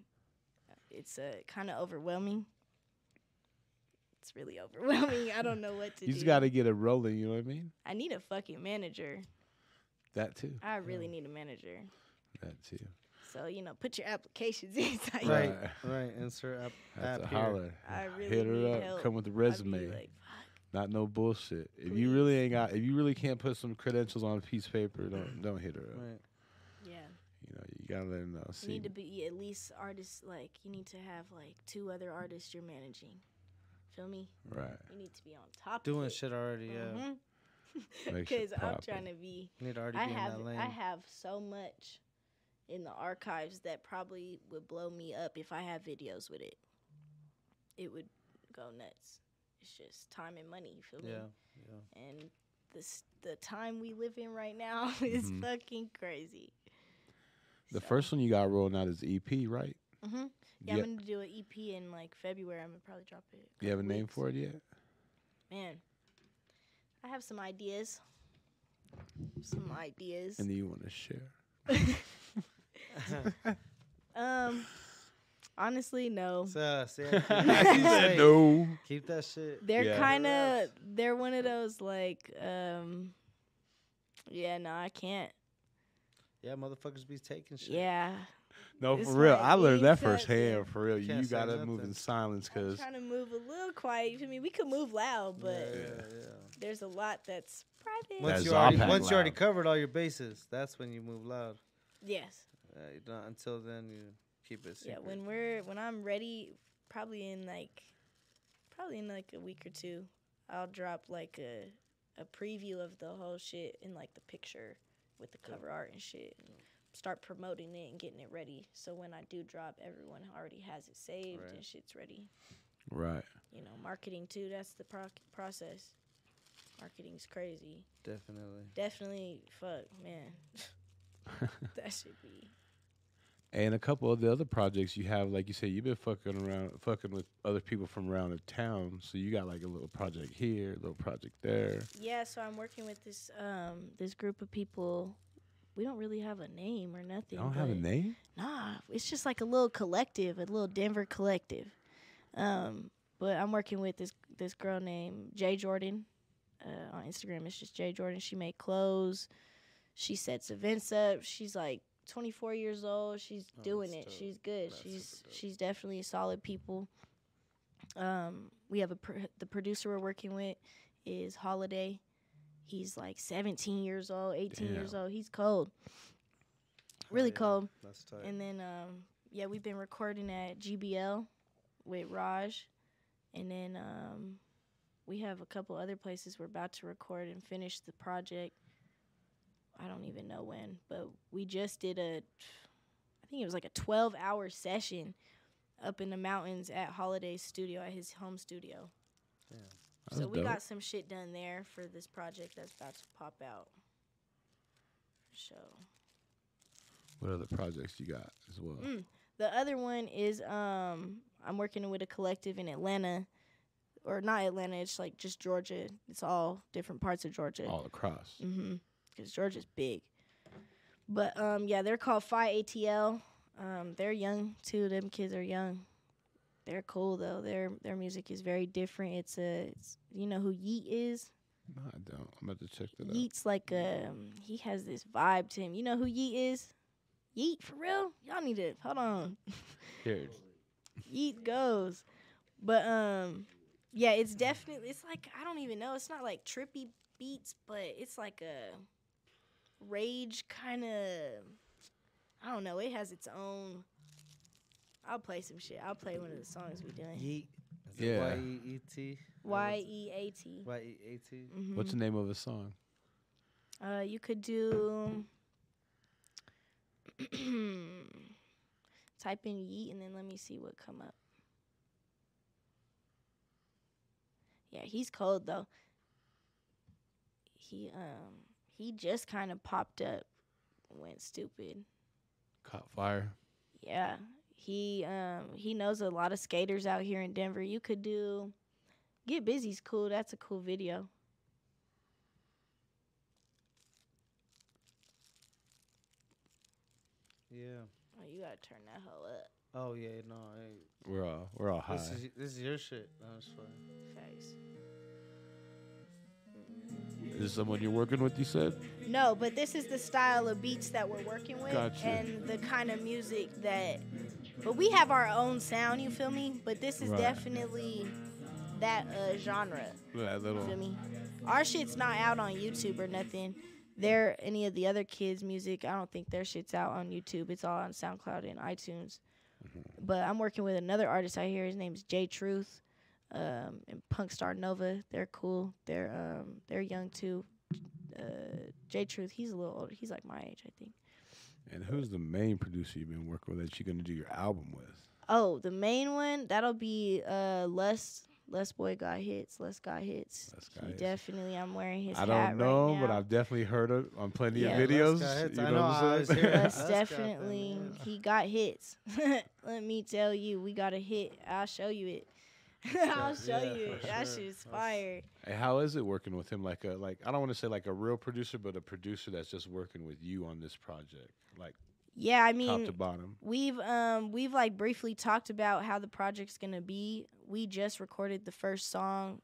It's uh, kind of overwhelming. It's really [laughs] overwhelming. I don't know what to You do. You just got to get it rolling. You know what I mean? I need a fucking manager. That too. I really need a manager. That too. So you know, put your applications [laughs] in. so Right. Right. Right. Insert app. [laughs] Have to app here. holler. I really Hit her need up. help. Come with a I'd be resume. like, Not no bullshit. If you really ain't got, if you really can't put some credentials on a piece of paper, don't [clears throat] don't hit her up. Right. yeah. You know, you gotta let her know. You need to be at least artists. Like you need to have like two other artists you're managing. Feel me? right? You need to be on top. Doing of it. shit already. Yeah. Mhm. Make [laughs] shit Because I'm trying to be. Need to already I be have in that lane. I have so much in the archives that probably would blow me up if I have videos with it. It would go nuts. It's just time and money. You feel me? yeah. Yeah. and this the time we live in right now [laughs] is Mhm. fucking crazy. The first one you got rolling out is EP, right? Hmm Yeah, Yeah. I'm gonna do an EP in like February. I'm gonna probably drop it. You have a name for it yet? Man, I have some ideas. Some ideas. And you want to share? [laughs] [laughs] um, honestly, no. So, see, [laughs] keep, he that shit said safe. no. keep that shit. They're Yeah. kind of they're one of those like um. Yeah, no, I can't. Yeah, motherfuckers be taking shit. Yeah, No, It's for real. like I learned being that firsthand. yeah. For real, you Can't say gotta move nothing. in silence I'm because trying to move a little quiet. I mean, we could move loud, but yeah, yeah. there's a lot that's private. Once That you already Zompac once you already loud. covered all your bases, that's when you move loud. Yes. Uh, you don't, until then, you keep it Yeah, when we're when I'm ready, probably in like probably in like a week or two, I'll drop like a a preview of the whole shit in like the picture with the cover art and shit. And start promoting it and getting it ready. So when I do drop, everyone already has it saved Right. and shit's ready. right. You know, marketing too. That's the pro- process. Marketing's crazy. Definitely. Definitely, fuck, man. [laughs] that should be. And a couple of the other projects you have, like you said, you've been fucking around, fucking with other people from around the town. So you got like a little project here, a little project there. Yeah, so I'm working with this um this group of people. We don't really have a name or nothing. You don't have a name? Nah, it's just like a little collective, a little Denver collective. Um, but I'm working with this this girl named Jay Jordan. Uh, on Instagram, it's just Jay Jordan. She made clothes. She sets events up. She's like 24 years old. She's Oh, doing it. dope. She's good. That's she's she's definitely a solid people. Um, we have a pr- the producer we're working with is Holiday. He's like 17 years old, 18 years old. He's cold. Really yeah. cold. That's tight. And then um yeah, we've been recording at GBL with Raj. And then um we have a couple other places we're about to record and finish the project. I don't even know when, but we just did a I think it was like a 12-hour session up in the mountains at Holiday studio at his home studio. That's so we dope. got some shit done there for this project that's about to pop out. So What other projects you got as well? Mm. the other one is um I'm working with a collective in Atlanta, or not Atlanta. It's like just Georgia. It's all different parts of Georgia. All across. Mm-hmm. Because Georgia's big. But um, yeah, they're called Phi ATL. Um, they're young too. Them kids are young. They're cool though. Their their music is very different. It's a, it's, you know who Yeat is. No, I don't. I'm about to check that out. Yeat's like um, he has this vibe to him. You know who Yeat is? Yeat for real? Y'all need to hold on. [laughs] Here, Yeat goes. But um yeah, it's definitely it's like I don't even know. It's not like trippy beats, but it's like a rage kind of I don't know. It has its own I'll play some shit. I'll play one of the songs we doing. Yeat. Is Yeah. it Y-E-E-T? Y E A T. Y-E-A-T? Mhm. what's the name of a song? Uh, you could do. [clears throat] type in yeat and then let me see what come up. Yeah, he's cold though. He um he just kind of popped up, went stupid. Caught fire. Yeah, he um he knows a lot of skaters out here in Denver. You could do Get Busy's cool. That's a cool video. Yeah. Oh, you gotta turn that hoe up. Oh yeah, no. I, We're all we're all high. this is this is your shit. No, it's fine. Facts. Is this someone you're working with? You said. No, but this is the style of beats that we're working with Gotcha. and the kind of music that but we have our own sound, you feel me? But this is Right. definitely that uh, genre. That You feel me? Our shit's not out on YouTube or nothing. There any of the other kids' music, I don't think their shit's out on YouTube. It's all on SoundCloud and iTunes. But I'm working with another artist out here. His name's J Truth, um, and Punk Star Nova. They're cool. They're um, they're young too. Uh, J Truth, he's a little older. He's like my age, I think. And who's the main producer you've been working with that you're gonna do your album with? Oh, the main one that'll be uh, Les. Les Boy got hits. Les got hits. Les got he hits. definitely. I'm wearing his I don't know, right but. I've definitely heard it on plenty Yeah. of Les videos. got hits. You I know, know, what I I'm saying? hearing Les Let's got them, definitely yeah. he got hits. [laughs] Let me tell you, we got a hit. I'll show you it. [laughs] I'll show Yeah, you. That sure. shit's That's- fire. Hey, how is it working with him? Like a like I don't want to say like a real producer, but a producer that's just working with you on this project, like Yeah, I mean top mean, to bottom. we've um we've like briefly talked about how the project's gonna be. We just recorded the first song.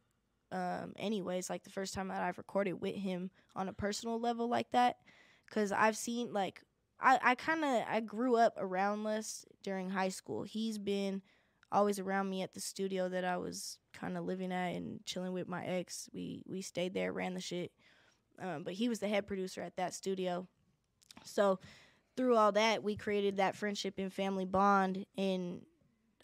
Um, anyways, like the first time that I've recorded with him on a personal level like that, because I've seen like I I kind of I grew up around Les during high school. He's been always around me at the studio that I was kind of living at and chilling with my ex. We we stayed there, ran the shit. Um, but he was the head producer at that studio. So through all that, we created that friendship and family bond. And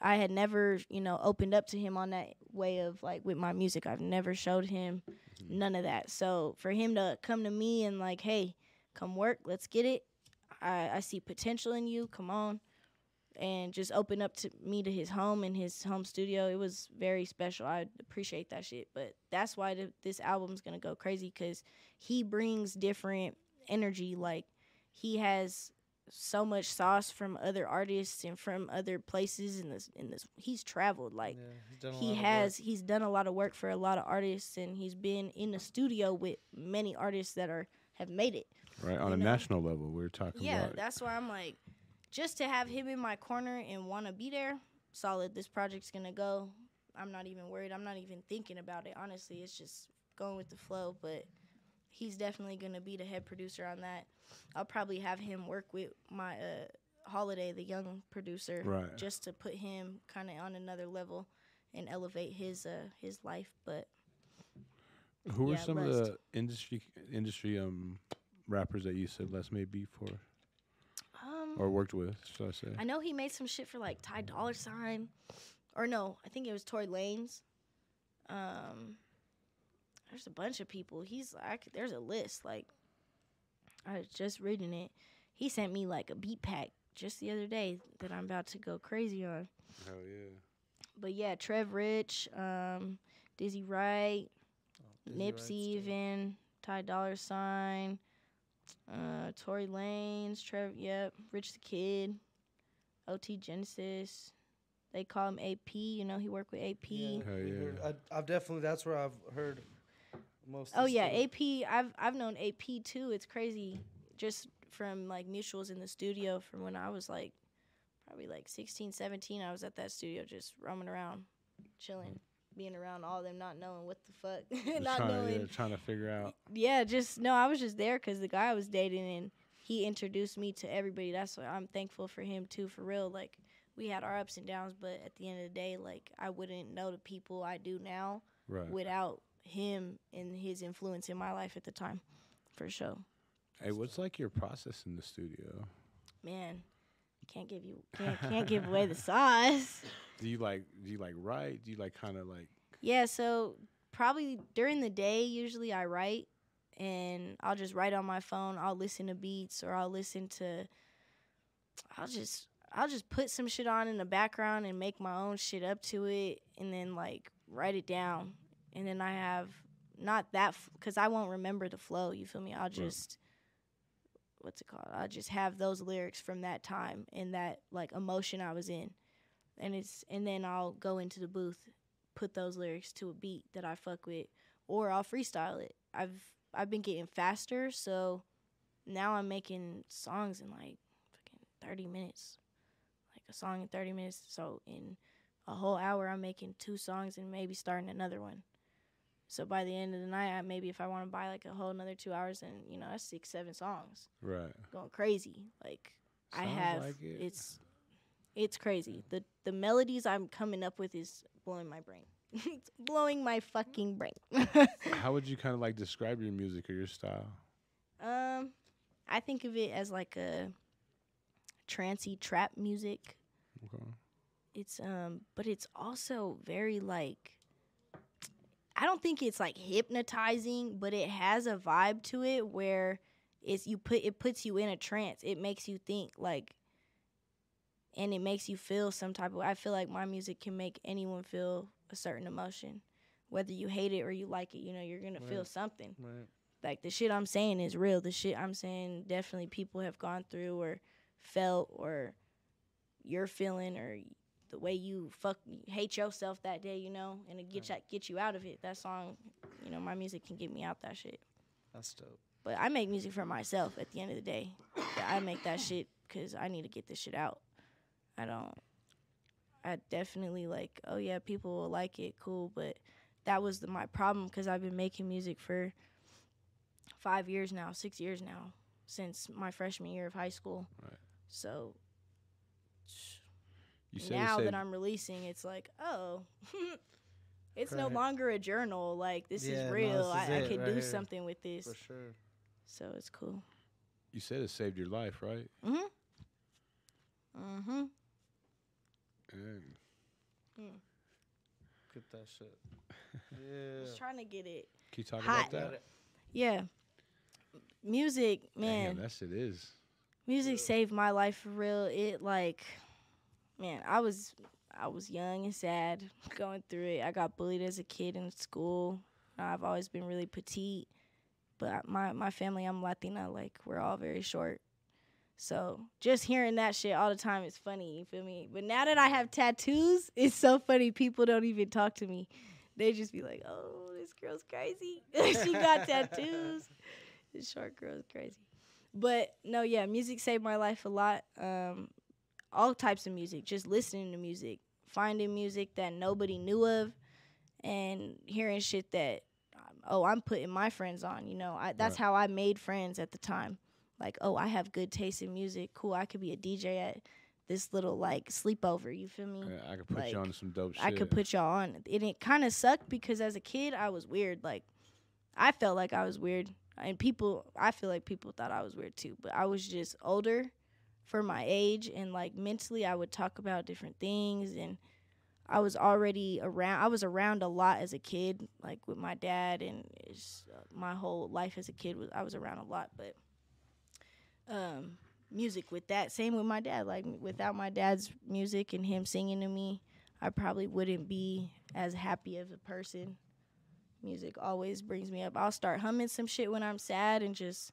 I had never, you know, opened up to him on that way of like with my music. I've never showed him none of that. So for him to come to me and like, hey, come work, let's get it. I, I see potential in you. Come on. And just open up to me to his home and his home studio. It was very special. I appreciate that shit. But that's why the, this album's gonna go crazy because he brings different energy. Like he has so much sauce from other artists and from other places in this in this he's traveled like Yeah, he's done a he lot has he's done a lot of work for a lot of artists and he's been in the studio with many artists that are have made it Right on you a know? national level, we're talking yeah about. that's why i'm like just to have him in my corner and want to be there solid this project's gonna go. I'm not even worried i'm not even thinking about it honestly it's just going with the flow but he's definitely gonna be the head producer on that. I'll probably have him work with my uh holiday the young producer Right. just to put him kind of on another level and elevate his uh his life but Who are yeah, some of the industry industry um rappers that you said Les made beat for or worked with? Should I say? I know he made some shit for like Ty Dollar Sign, or no, I think it was Tory Lanez. Um, there's a bunch of people. He's I c there's a list. Like I was just reading it. He sent me like a beat pack just the other day that I'm about to go crazy on. Hell yeah. But yeah, Trev Rich, um, Dizzy Wright, Dizzy Nipsey Wright's even, Ty Dollar Sign, uh, Tory Lanez, Trev, yep, Rich the Kid, OT Genesis. They call him AP. You know, he worked with AP. Yeah, Hell yeah. I, I've definitely that's where I've heard most. Oh of yeah, stuff. AP. I've I've known AP too. It's crazy, just from like mutuals in the studio from when I was like probably like 16, 17. I was at that studio just roaming around, chilling, being around all of them, not knowing what the fuck, [laughs] not trying, knowing. yeah, trying to figure out. Yeah, just no. I was just there because the guy I was dating and he introduced me to everybody. That's why I'm thankful for him too. For real, like we had our ups and downs, but at the end of the day, like I wouldn't know the people I do now Right. without him and his influence in my life at the time, for sure. Hey, what's like your process in the studio? Man, can't give you can't, can't give [laughs] away the sauce. Do you like do you like write? Do you like kind of like Yeah, so probably during the day, usually I write and I'll just write on my phone. I'll listen to beats or I'll listen to I'll just I'll just put some shit on in the background and make my own shit up to it and then like write it down. And then I have not that cuz I won't remember the flow, you feel me? I'll just what's it called? I'll just have those lyrics from that time and that like emotion I was in. And it's and then I'll go into the booth put those lyrics to a beat that I fuck with, or I'll freestyle it. I've I've been getting faster, so now I'm making songs in like fucking thirty minutes, like a song in thirty minutes. So in a whole hour, I'm making two songs and maybe starting another one. So by the end of the night, I, maybe if I want to buy like a whole another two hours, and you know that's six, seven songs right? going crazy. Like I have like it. it's it's crazy. The the melodies I'm coming up with is blowing my brain. [laughs] it's blowing my fucking brain. [laughs] How would you kind of like describe your music or your style? um I think of it as like a trancy trap music. Okay. It's um but it's also very like I don't think it's like hypnotizing, but it has a vibe to it where it's you put it puts you in a trance. It makes you think like and it makes you feel some type of I feel like my music can make anyone feel a certain emotion. Whether you hate it or you like it, you know, you're gonna feel something Right. like the shit I'm saying is real. The shit I'm saying definitely people have gone through or felt or you're feeling or the way you fuck hate yourself that day, you know, and it get you, get you out of it. That song, you know, my music can get me out that shit. That's dope. But I make music for myself at the end of the day. I make that shit because I need to get this shit out. I don't. I definitely like. Oh yeah, people will like it. Cool, but that was the, my problem because I've been making music for five years now, six years now, since my freshman year of high school. Right. So You said now it that I'm releasing, it's like, oh, [laughs] it's no longer a journal. Like this Yeah, is no, real. this is I, I it could right do here. something with this. For sure. So it's cool. you said it saved your life, right? Mm-hmm. Mm-hmm. And mm. Get that shit. [laughs] Yeah. Just trying to get it. can you talk Hot. about that? Yeah. Music, man. Damn, that shit is. music saved my life for real. It like man, I was I was young and sad [laughs] going through it. I got bullied as a kid in school. I've always been really petite. But my my family, I'm Latina, like we're all very short. So just hearing that shit all the time is funny, you feel me? But now that I have tattoos, [laughs] it's so funny. People don't even talk to me. They just be like, "Oh, this girl's crazy. [laughs] she got tattoos. [laughs] This short girl's crazy." But no, yeah, music saved my life a lot. Um, all types of music, just listening to music, finding music that nobody knew of, and hearing shit that, um, oh, I'm putting my friends on. You know, I, that's Right. how I made friends at the time. Like, oh, I have good taste in music. Cool, I could be a DJ at this little like sleepover. You feel me? Yeah, I could put Like, you on some dope shit. I could put y'all on. And it kind of sucked because as a kid, I was weird. Like, I felt like I was weird. And people, I feel like people thought I was weird too. But I was just older for my age. And like mentally, I would talk about different things. And I was already around, I was around a lot as a kid, like with my dad. And it's, uh, my whole life as a kid, was I was around a lot. But um, music with that. Same with my dad. Like without my dad's music and him singing to me, I probably wouldn't be as happy of a person. Music always brings me up. I'll start humming some shit when I'm sad and just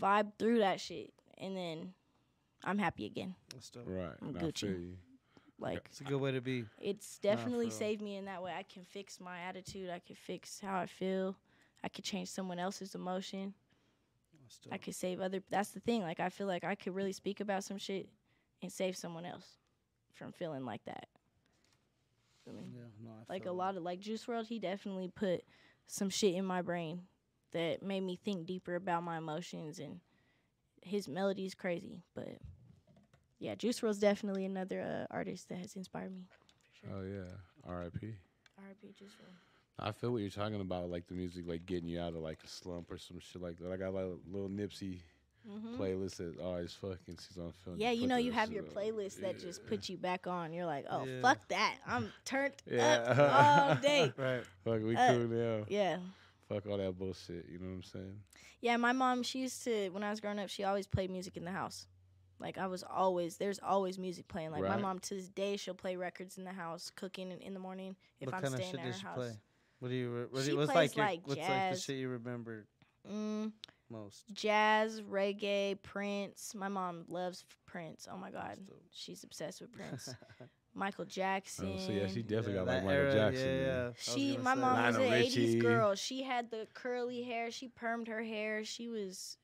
vibe through that shit, and then I'm happy again. That's dope. Right. I'm I Gucci. feel you. Like It's a good way to be. it's definitely saved me in that way. I can fix my attitude. I can fix how I feel. I could change someone else's emotion. That's I could save other. That's the thing. Like I feel like I could really speak about some shit and save someone else from feeling like that. I mean, Yeah, no, I like a feel lot of like Juice WRLD, he definitely put some shit in my brain that made me think deeper about my emotions and his melody's crazy. But yeah, Juice WRLD's definitely another uh, artist that has inspired me. Oh yeah. R.I.P. R.I.P. Juice WRLD. I feel what you're talking about, like the music, like getting you out of like a slump or some shit like that. I got like a little Nipsey Mm-hmm. playlist that always fucking she's on film. Yeah, you know you have shit your on. playlist that just Yeah. puts you back on. You're like, oh Yeah. fuck that, I'm turned [laughs] Yeah. up all day. [laughs] Right. Fuck, we Uh, cool now. Yeah, Fuck all that bullshit. You know what I'm saying? yeah. My mom, she used to when I was growing up, she always played music in the house. Like I was always there's always music playing. Like my mom to this day, she'll play records in the house, cooking in, in the morning if what I'm kind of staying shit at her house. play? What do you? Re- what She you what's plays, like, your, like, what's like the shit you remember Mm, most? jazz, reggae, Prince. My mom loves Prince. Oh my god, she's obsessed with [laughs] Prince. Michael Jackson. Oh, so yeah, she definitely Yeah, got like Michael era, Jackson. Yeah, yeah. I was She, gonna my say. mom was an Richie. '80s girl. She had the curly hair. She permed her hair. She was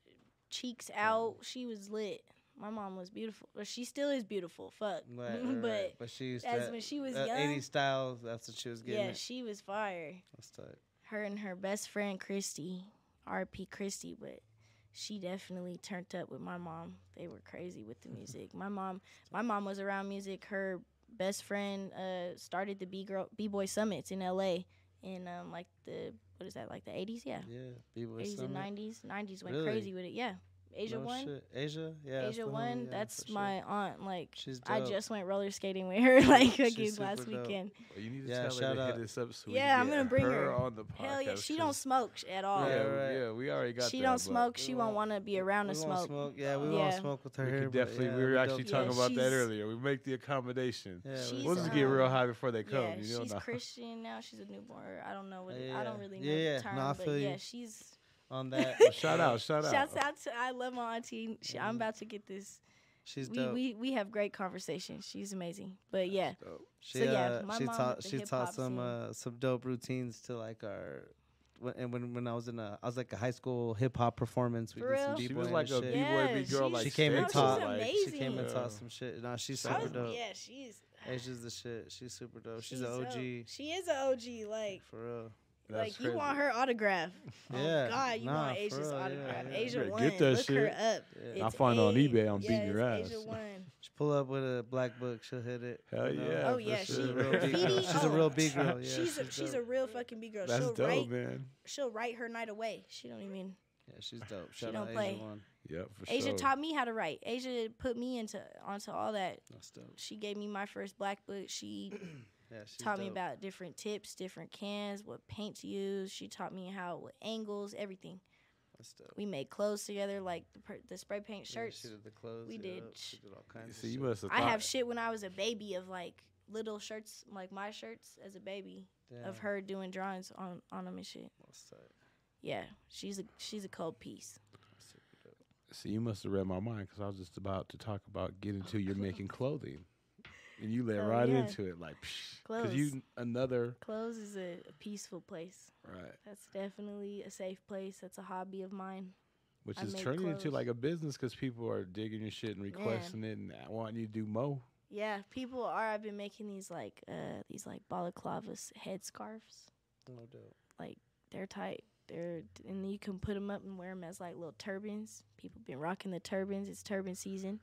cheeks out. She was lit. My mom was beautiful. Or she still is beautiful. Fuck. Right, [laughs] right, but right. but she as to, when she was uh, young, 80s styles. That's what she was getting. yeah, at. she was fire. That's tight. Her and her best friend Christy, R.P. Christy, but she definitely turned up with my mom. They were crazy with the [laughs] music. my mom, my mom was around music. Her best friend uh, started the B girl B boy summits in L.A. in um like the what is that like the 80s? Yeah. Yeah, B-boy 80s and 90s. 90s went Really? crazy with it. Yeah. Asia No One. shit. Asia, yeah. Asia the One. yeah, that's for sure. my aunt. Like She's I just went roller skating with her [laughs] like She's again last dope. weekend. Well, you need to Yeah, tell her shout to out- hit us up so Yeah, I'm gonna bring her. on the podcast. Hell yeah, she don't smoke at all. Yeah, Yeah, right. yeah, we already got she that. don't smoke. She won't won't- want to be around we to smoke. smoke. Yeah, we Yeah. won't smoke with her We here. definitely. yeah, we were actually dope. talking Yeah, about that earlier. We make the accommodation. Yeah, we We'll just get um, real high before they come. Yeah, she's Christian now. She's a newborn. I don't know what. it- Yeah, I don't really know yeah, yeah. the term, but yeah, she's. On that. [laughs] shout out, shout out. Shouts out to I love my auntie. She, I'm about to get this. She's We, dope. we we have great conversations. She's amazing. But yeah, She, So, yeah, uh, my she mom taught the she taught some uh, some dope routines to like our when and when when I was in a I was like a high school hip hop performance. We For did some real? b She was like a shit. b-boy, Yeah, big girl. Like She came and taught- like, She came and taught some shit. No, she's super was, dope. yeah, she's. Asia's the shit. She's super dope. She's, an dope. OG She is an OG. Like for real. That's like you want her autograph. [laughs] Oh, yeah, Oh God, you nah, want Asia's real, autograph. yeah. Asia one. get that Look her shit. up. Yeah. I It's find her on eBay, I'm yeah, beating your it's ass. Asia one. [laughs] She pull up with a black book. She'll hit it. Hell you know? yeah. Oh yeah, sure. She's she a real big girl. She's a oh, real big girl. [laughs] Yeah, she's a, she's a real fucking big girl. That's she'll dope, write man. she'll write her night away. She don't even. Yeah, she's dope. She don't out Asia play. One. Yep, for Asia sure. taught me how to write. Asia put me into onto all that. That's dope. She gave me my first black book. She Yeah, she's taught me about different tips, different cans, what paint to use. She taught me how what angles, everything. That's dope. We made clothes together, like the, per- the spray paint Yeah, shirts. she did the clothes. We yeah, did She did all kinds See, of you shit. must have. I have shit when I was a baby of like little shirts, like my shirts as a baby of her doing drawings on on them and shit. that's tight. Yeah, she's a she's a cold piece. Super dope. See, you must have read my mind because I was just about to talk about getting to you're making clothing, and you led Oh, right yeah. into it, like, because you another Clothes is a, a peaceful place. right, That's definitely a safe place. That's a hobby of mine. which I is make turning into like a business because people are digging your shit and requesting it and wanting you to do more. Yeah, people are. I've been making these like uh these like balaclavas head scarves. No dope. Like they're tight. They're and you can put them up and wear them as like little turbans. People been rocking the turbans. It's turban season.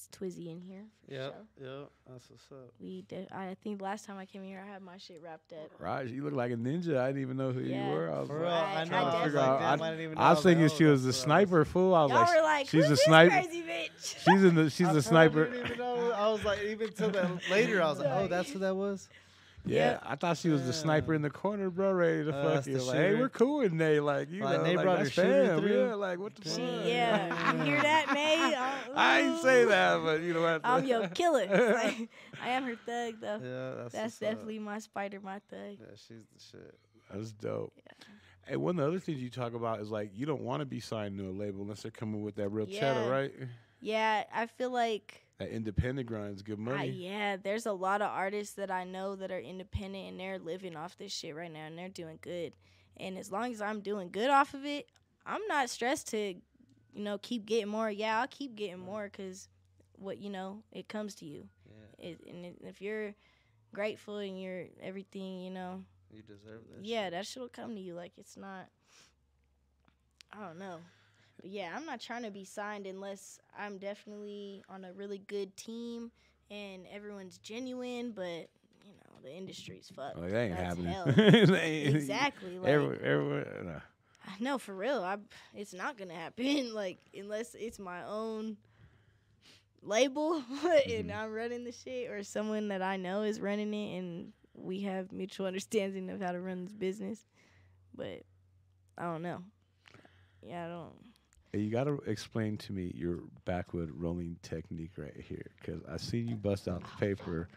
It's Twizzy in here. yeah, Yep, sure. yep. That's what's up. We did. I think last time I came here, I had my shit wrapped up. Right, you look like a ninja. I didn't even know who Yeah. you were. I was For like, real, I- I I know. I, was definitely- like, I- I didn't even know. I was thinking she was the that's what I sniper fool. I was Y'all like, were like, she's a this sniper. crazy bitch?" she's in the she's [laughs] I the for real sniper. didn't even know. I was like, even till the later, I was like, oh, that's what that was. Yeah, Yep. I thought she was the sniper in the corner, bro, ready to Uh, fuck that's you. the Like, hey, shooter. we're cool with Nay. Like, you Like, know, Nay like, brought her that's shooter fam. through. Yeah, like, what the She, fuck? yeah, [laughs] you hear that, Nate? [laughs] Oh, I ain't say that, but you know what? I'm your killer. [laughs] Like, I am her thug, though. Yeah, that's, That's what's up. definitely my spider, my thug. Yeah, she's the shit. That's dope. Hey, one of the other things you talk about is like you don't want to be signed to a label unless they're coming with that real cheddar, Yeah. right? Yeah, I feel like That independent grind's good I, money. yeah, there's a lot of artists that I know that are independent and they're living off this shit right now and they're doing good. And as long as I'm doing good off of it, I'm not stressed to, you know, keep getting more. Yeah, I'll keep getting more because what you know, it comes to you. Yeah, It, and it, if you're grateful and you're everything, you know, you deserve that. yeah, shit. that shit will come to you. Like it's not. I don't know, but yeah, I'm not trying to be signed unless I'm definitely on a really good team and everyone's genuine. But you know, the industry's fucked. Like, that ain't That's happening. [laughs] Exactly. [laughs] Like everywhere. nah. no, for real. I it's not gonna happen. [laughs] Like unless it's my own label and mm-hmm. I'm running the shit, or someone that I know is running it, and we have mutual understanding of how to run this business. But I don't know. Yeah, I don't. Hey, you got to explain to me your backwood rolling technique right here, because I seen you bust out the paper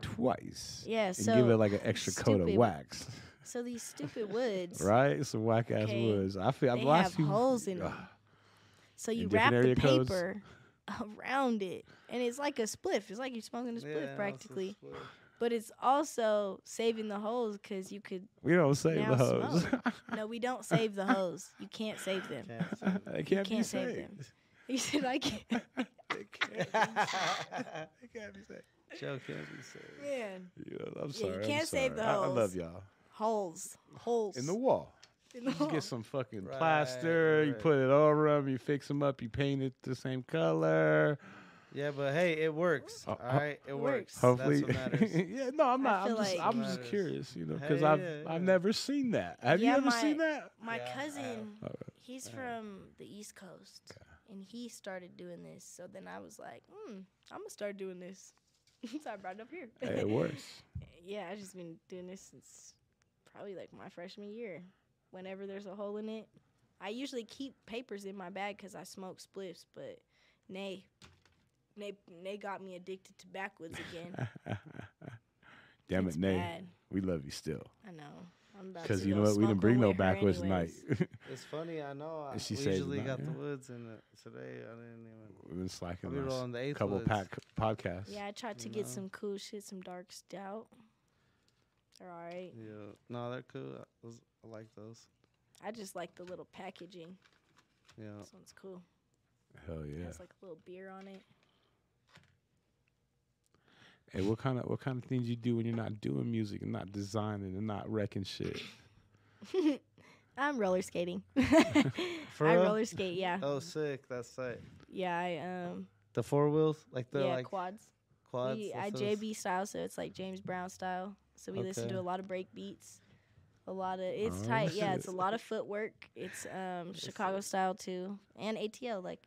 twice Yeah. and So give it like an extra coat of wax, so these stupid woods. right? It's some whack ass Okay. woods. I feel They I've watched have you. holes in Ugh. them. So you wrap the area codes? paper [laughs] around it, and it's like a spliff. It's like you're smoking a Yeah, spliff a practically. Split. But it's also saving the holes because you could. We don't save the hose. [laughs] No, we don't save the hose. You can't save them. Can't say that. they can't, be can't save saved. [laughs] them. He said, "I can't." [laughs] they can't be saved. They can't be saved. Joe can't be saved. Man, Yeah, I'm sorry. I'm can't save sorry. the I, I love holes. y'all. holes, holes In the wall. in You the get some fucking Right, plaster. You put it over them. You fix them up. You paint it the same color. Yeah, but hey, it works. Uh, all ho- right, it works. works. Hopefully, That's what matters. [laughs] yeah. No, I'm not. I'm just. like- I'm just curious, you know, because Hey, I've yeah, I've never seen that. Have you ever my- seen that? My Yeah, cousin, he's I from the East Coast, and he started doing this. So then I was like, hmm, I'm gonna start doing this. [laughs] so I brought it up here. Hey, it works. [laughs] yeah, I've just been doing this since probably like my freshman year. Whenever there's a hole in it, I usually keep papers in my bag because I smoke spliffs. But Nay, Nay, Nay got me addicted to backwoods again. [laughs] Damn It's it, Nay. bad. We love you still. I know. I'm about Because to you go know what? We smoke didn't bring no with her backwards tonight. anyways. [laughs] It's funny, I know. I, And she we says usually not, got yeah. the woods in it. Today, I didn't even. We've been slacking I'll be rolling the eighth couple woods. pack podcasts. Yeah, I tried to You get know? some cool shit, some dark stout. They're all right. Yeah, no, they're cool. I, those, I like those. I just like the little packaging. Yeah, This one's cool. Hell It yeah. has like a little beer on it. Hey, what kind of what kind of things you do when you're not doing music and not designing and not wrecking shit? [laughs] I'm roller skating. [laughs] For I real? roller skate, yeah. Oh, sick. That's sick. Yeah, I um The four wheels, like the yeah, like quads. quads. We, I JB style, so it's like James Brown style. So we listen to a lot of break beats. A lot of it's Oh, tight, yeah. It's a lot of footwork. It's um Chicago style too, and ATL. Like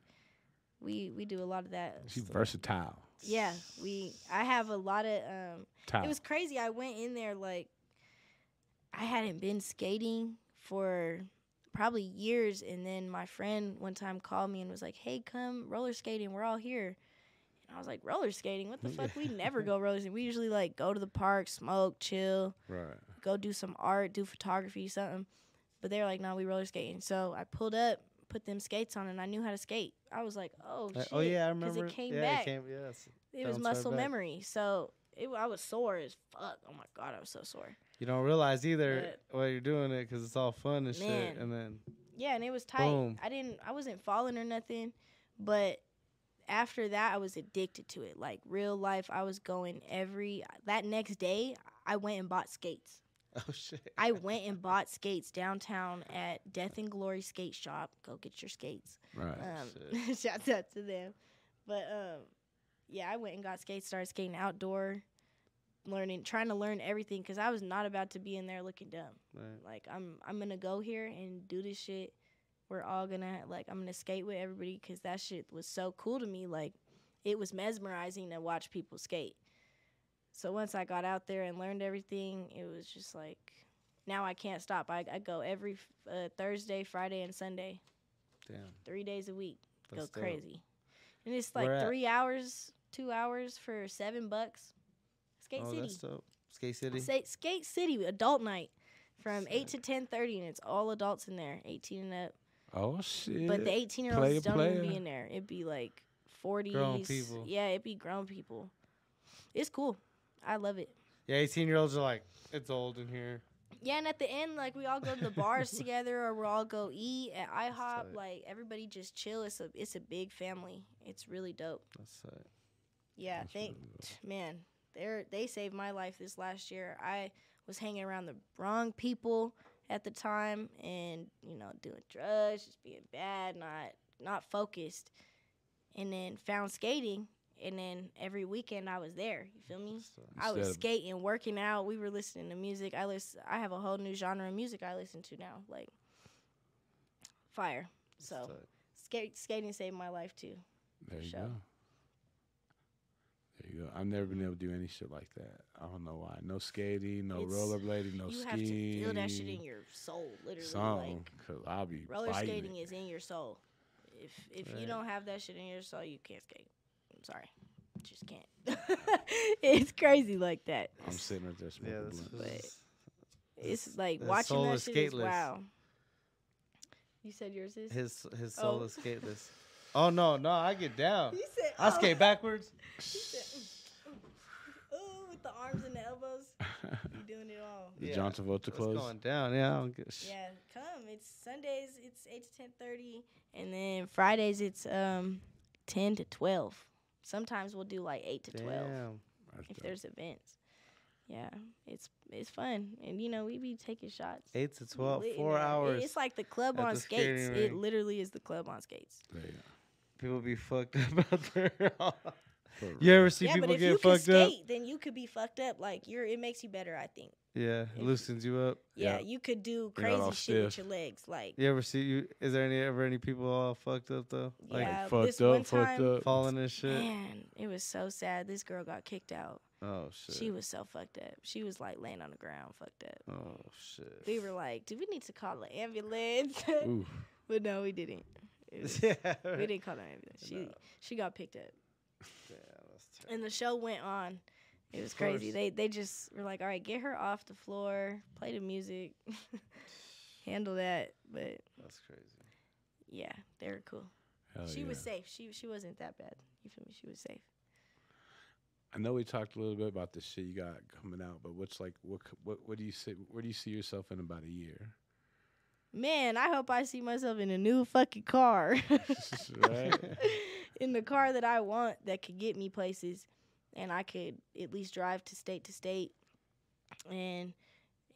we we do a lot of that. She's So- versatile. Yeah, we. I have a lot of. Um, Tile. it was crazy. I went in there like I hadn't been skating for probably years, and then my friend one time called me and was like, "Hey, come roller skating. We're all here." And I was like, "Roller skating? What the [laughs] fuck? We never go roller skating. We usually like go to the park, smoke, chill, right. go do some art, do photography, something." But they're like, "No, we roller skating." So I pulled up, put them skates on, and I knew how to skate. I was like, "Oh Uh, shit!" oh yeah, I remember. it came yeah, back It came, yes. it was muscle memory. So it, I was sore as fuck. Oh my god, I was so sore. You don't realize either while you're doing it because it's all fun and shit, and then Yeah, and it was tight. Boom. I didn't, I wasn't falling or nothing, but after that, I was addicted to it. Like real life, I was going every. That next day, I went and bought skates. [laughs] oh shit. I went and bought skates downtown at Death and Glory Skate Shop. Go get your skates. Right. Um, [laughs] shouts out to them. But um, yeah, I went and got skates, started skating outdoor, learning, trying to learn everything because I was not about to be in there looking dumb. Right. Like I'm, I'm gonna go here and do this shit. We're all gonna like, I'm gonna skate with everybody because that shit was so cool to me. Like, it was mesmerizing to watch people skate. So once I got out there and learned everything, it was just like now I can't stop. I, I go every uh, Thursday, Friday, and Sunday, Damn. three days a week. That's go dope. crazy. And it's like Where at? three hours, two hours for seven bucks. Skate Oh, City. that's dope. Skate City. Say, Skate City adult night from eight to ten thirty, and it's all adults in there, eighteen and up. Oh shit! But the eighteen year Player, olds don't even be in there. It'd be like forties. people. Yeah, it'd be grown people. It's cool. I love it. Yeah, 18 year olds are like, it's old in here. Yeah, and at the end, like we all go to the bars [laughs] together, or we all go eat at IHOP. Like everybody just chill. It's a it's a big family. It's really dope. That's it. Yeah, That's thank really man. They they saved my life this last year. I was hanging around the wrong people at the time, and you know, doing drugs, just being bad, not not focused, and then found skating. And then every weekend I was there. You feel me? So, I was skating, working out. We were listening to music. I listen. I have a whole new genre of music I listen to now, like fire. that's So tight. skate skating saved my life too. There you Show. go. There you go. I've never been able to do any shit like that. I don't know why. No skating, no It's- rollerblading, no you skiing. have to feel that shit in your soul, literally. Song, Like cause I'll be roller skating it. is in your soul. If if you don't have that shit in your soul, you can't skate. I'm sorry, just can't. [laughs] it's crazy like that. I'm sitting right there Yeah, smoking that's, blunt. But that's- It's like the watching soul that is shit is wow. You said yours is. his his Oh. soul is skateless. Oh no, no, I get down. You said I oh. skate backwards. Ooh, with the arms and the elbows. [laughs] You doing it all. The Yeah, John Travolta It's going down. Yeah, I don't give a sh- Yeah, come. It's Sundays. It's eight to ten thirty, and then Fridays it's um ten to twelve. Sometimes we'll do like eight to twelve That's if dope. there's events. Yeah, it's it's fun, and you know we be taking shots. Eight to We twelve, lit four there. It- hours. It's like the club on the skates. skating It literally is the club on skates. There People be fucked [laughs] up out there. go. For you ever see yeah, people but if you get can fucked up? skate, then you could be fucked up. Like you're, it makes you better. I think. Yeah, if- loosens you up. Yeah, Yeah. you could do crazy all shit with your legs. Like You ever see you? Is there any ever any people all fucked up though? Like yeah, fucked this up, one fucked time, up. falling and shit. man, it was so sad. This girl got kicked out. Oh shit. She was so fucked up. She was like laying on the ground, fucked up. Oh shit. We were like, do we need to call an ambulance? [laughs] But no, we didn't. [laughs] Was- yeah. We didn't call an ambulance. She No. she got picked up, Damn, that's terrible. and the show went on. It was crazy. They they just were like, all right, get her off the floor, play the music, [laughs] handle that. But That's crazy. yeah, they were cool. hell she was safe. She she wasn't that bad. You feel me? She was safe. I know we talked a little bit about the shit you got coming out, but what's like what what what do you see? Where do you see yourself in about a year? Man, I hope I see myself in a new fucking car. [laughs] right? [laughs] in the car that I want that could get me places and I could at least drive to state to state. And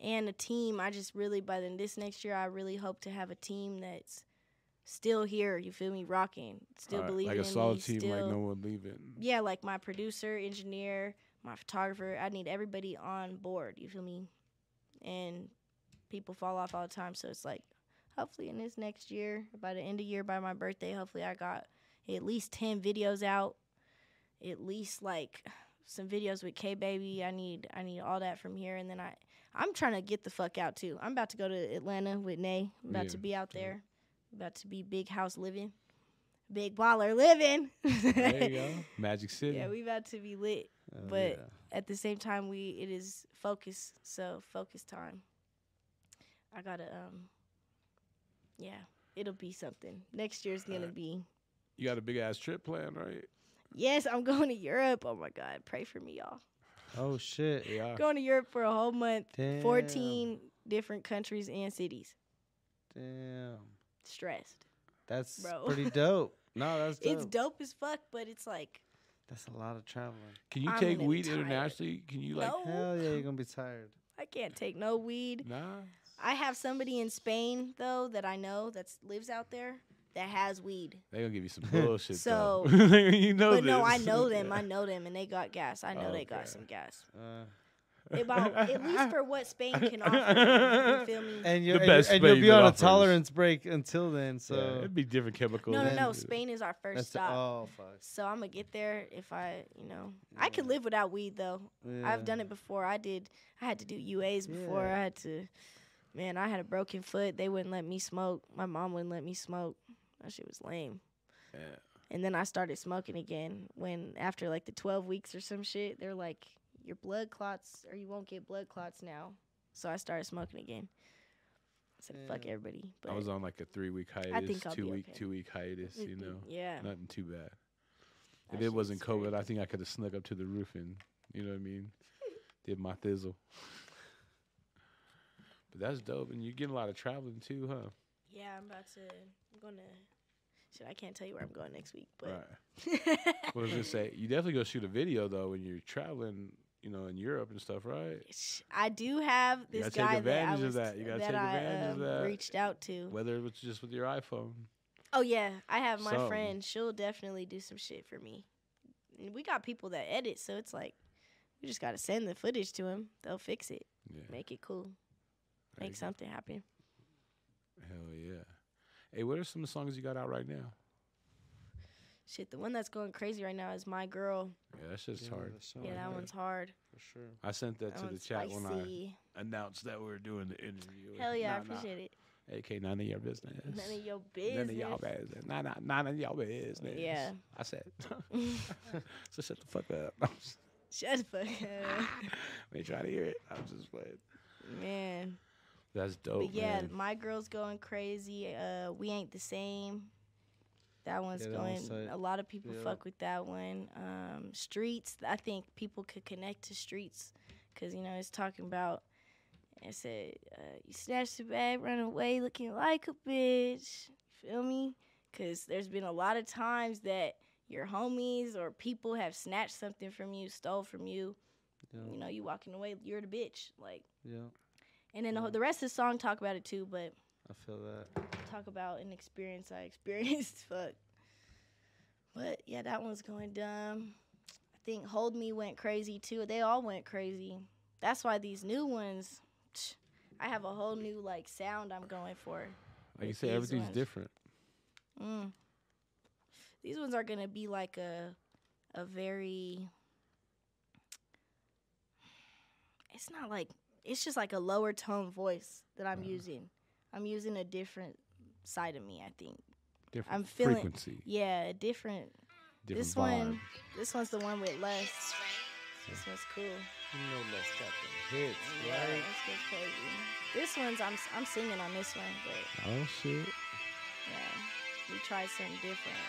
and a team I just really by then this next year I really hope to have a team that's still here you feel me rocking still believing like a in solid me team, still like no one leaving. yeah like my producer engineer my photographer I need everybody on board you feel me? And people fall off all the time so it's like hopefully in this next year by the end of year by my birthday hopefully I got at least 10 videos out at least like some videos with K baby I need I need all that from here. And then I I'm trying to get the fuck out too. I'm about to go to Atlanta with Nay. I'm about Yeah, to be out there. About to be big house living. Big baller living. There you go, [laughs] Magic City. yeah we about to be lit. Oh, But- yeah. at the same time we it is focus so focus time. I gotta um yeah it'll be something. Next year's gonna Alright. be you got a big ass trip planned, right? Yes i'm going to europe oh my god pray for me y'all Oh shit. Yeah. [laughs] going to europe for a whole month Damn. 14 different countries and cities Damn. stressed That's Bro. [laughs] pretty dope. No, that's dope. it's dope as fuck but it's like That's a lot of traveling. Can you I'm take weed tired. internationally? Can you like? no Hell yeah, you're gonna be tired. i can't take no weed Nah. i have somebody in spain though that i know that lives out there that has weed They gonna give you some [laughs] bullshit. So- [laughs] [laughs] you know but no, I know them. I know them, and they got gas. I know they got some gas. Uh, About at least for what Spain can offer. You feel me? And, you The and, best and you'll be on a offers. tolerance break until then. So yeah, it'd be different chemicals. No, no, then- no. Spain is our first that's the, stop. oh fuck. So I'm gonna get there if I, you know, I could live without weed though. Yeah. I've done it before. I did. I had to do UAs before. Yeah. I had to. Man, I had a broken foot. They wouldn't let me smoke. My mom wouldn't let me smoke. That shit was lame. Yeah. And then I started smoking again when after like the 12 weeks or some shit, they're like, your blood clots or you won't get blood clots now. So I started smoking again. I said, fuck mm. everybody. But I was on like a three week hiatus, think I'll two be week, okay. two week hiatus. You know, [laughs] yeah. nothing too bad. that If it wasn't COVID, I think I could have snuck up to the roof and you know what I mean, [laughs] did my thizzle. But that's dope, and you get a lot of traveling too, huh? Yeah, I'm about to. I'm gonna. Shit, I can't tell you where I'm going next week, but. Right. [laughs] What was I gonna say? You definitely go shoot a video though when you're traveling, you know, in Europe and stuff, right? I do have this guy that I was that. You gotta that take I um, that. reached out to. Whether it was just with your iPhone. Oh yeah, I have my Something. friend. She'll definitely do some shit for me. We got people that edit, so it's like we just gotta send the footage to them. They'll fix it, Yeah. make it cool, make something happen. Hell yeah. Hey, what are some of the songs you got out right now? Shit, the one that's going crazy right now is my girl. Yeah, that's just hard. Yeah, that one's hard. for sure. I sent that, That to the one's chat when I announced that we were doing the interview. Hell yeah, I Nah, nah. appreciate it. AK, none of your business. None of your business. None of y'all business. business. Nah, nah, none of y'all business. Yeah. I said. [laughs] [laughs] so shut the fuck up. [laughs] Shut the fuck up, they try to hear it. I'm just playing. man. That's dope. But yeah, man. my girl's going crazy. Uh, we ain't the same. That one's Yeah, that going. one's a lot of people Yeah. fuck with that one. Um, streets. I think people could connect to streets because you know it's talking about. It said uh, you snatched the bag, run away looking like a bitch. Feel me? Because there's been a lot of times that your homies or people have snatched something from you, stole from you. Yeah. You know, you walking away, you're the bitch. Like, Yeah. And then the, whole- the rest of the song talk about it too, but I feel that. talk about an experience I [laughs] experienced. Fuck. But yeah, that one's going dumb. I think Hold Me went crazy too. They all went crazy. That's why these new ones, I have a whole new like sound I'm going for. like you said, everything's ones. different. Mm. These ones are gonna be like a, a very. It's not like it's just like a lower tone voice that I'm uh-huh. using. I'm using a different side of me. I think. Different I'm feeling- frequency. Yeah, a different. Different this vibe. one, this one's the one with less. This one's cool. You know, let's got them hits, Yeah, right? this goes crazy. This one's I'm s- I'm singing on this one, but Oh shit. yeah, we tried something different.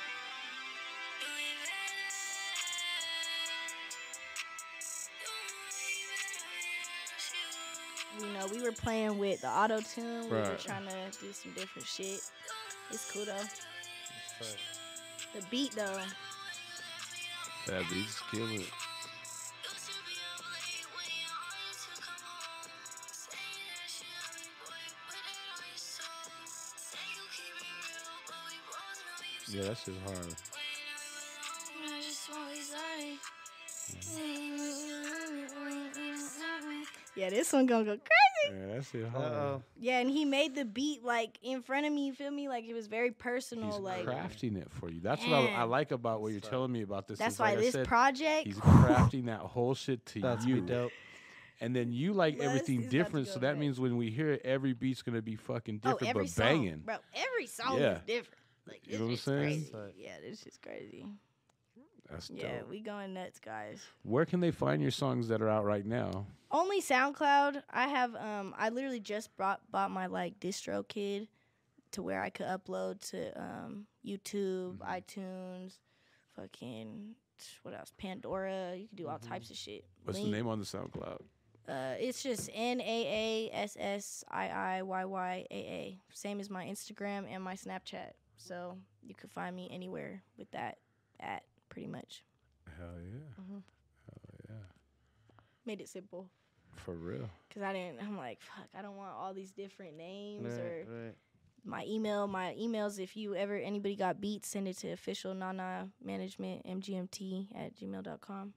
You know, we were playing with the auto tune. We were trying to do some different shit. It's cool though. It's. The beat though, That beat's killing. Yeah, that shit's hard. Yeah, this one gonna go crazy. Yeah, that shit hard. oh. Yeah, and he made the beat like in front of me. You feel me? Like it was very personal. He's like crafting it for you. That's what I, I like about what you're So- telling me about this. that's is, why I this said, project. He's [laughs] crafting that whole shit to That's you. be dope. And then you like Les everything is about to different, go so that nuts. means when we hear it, every beat's gonna be fucking oh, different every but song, banging. bro. Every song Yeah. is different. Like You know what I'm saying? Crazy. Yeah, this is crazy. That's Yeah, dope. we going nuts, guys. Where can they find your songs that are out right now? Only SoundCloud. I have um I literally just brought bought my like DistroKid to where I could upload to um YouTube, Mm-hmm. iTunes, fucking what else? Pandora. You can do all types of shit. Mm-hmm. What's Link- the name on the SoundCloud? Uh, it's just N A A S S I I Y Y A A. Same as my Instagram and my Snapchat. So you could find me anywhere with that at pretty much. Hell yeah. Mhm. Hell yeah. Made it simple. For real. Cause I didn't. I'm like, fuck. I don't want all these different names Right, or right. my email. My emails. If you ever anybody got beats, send it to official Nana Management MGMT at gmail.com.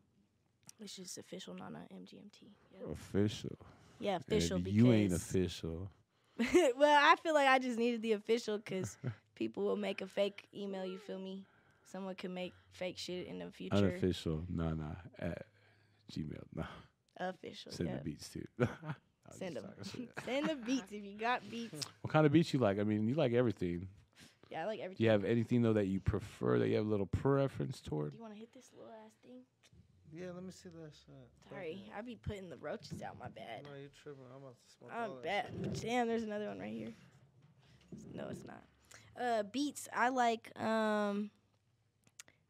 It's just official Nana MGMT. Yep. Official. Yeah, And official if you ain't official. [laughs] well, I feel like I just needed the official because [laughs] people will make a fake email. You feel me? Someone could make fake shit in the future. Unofficial. Nah, nah. At Gmail. Nah. Official. Send yeah. the beats too. [laughs] Send them. [laughs] Send the beats if you got beats. what kind of beats you like? I mean, you like everything. Yeah, I like everything. Do you have anything though that you prefer that you have a little preference toward? Do you want to hit this little ass thing? Yeah, let me see that shit. Sorry, I be putting the roaches out. My bad. No, you tripping. I'm about to smoke I'm all that bad. shit. Damn, there's another one right here. No, it's not. Uh, beats. I like. Um,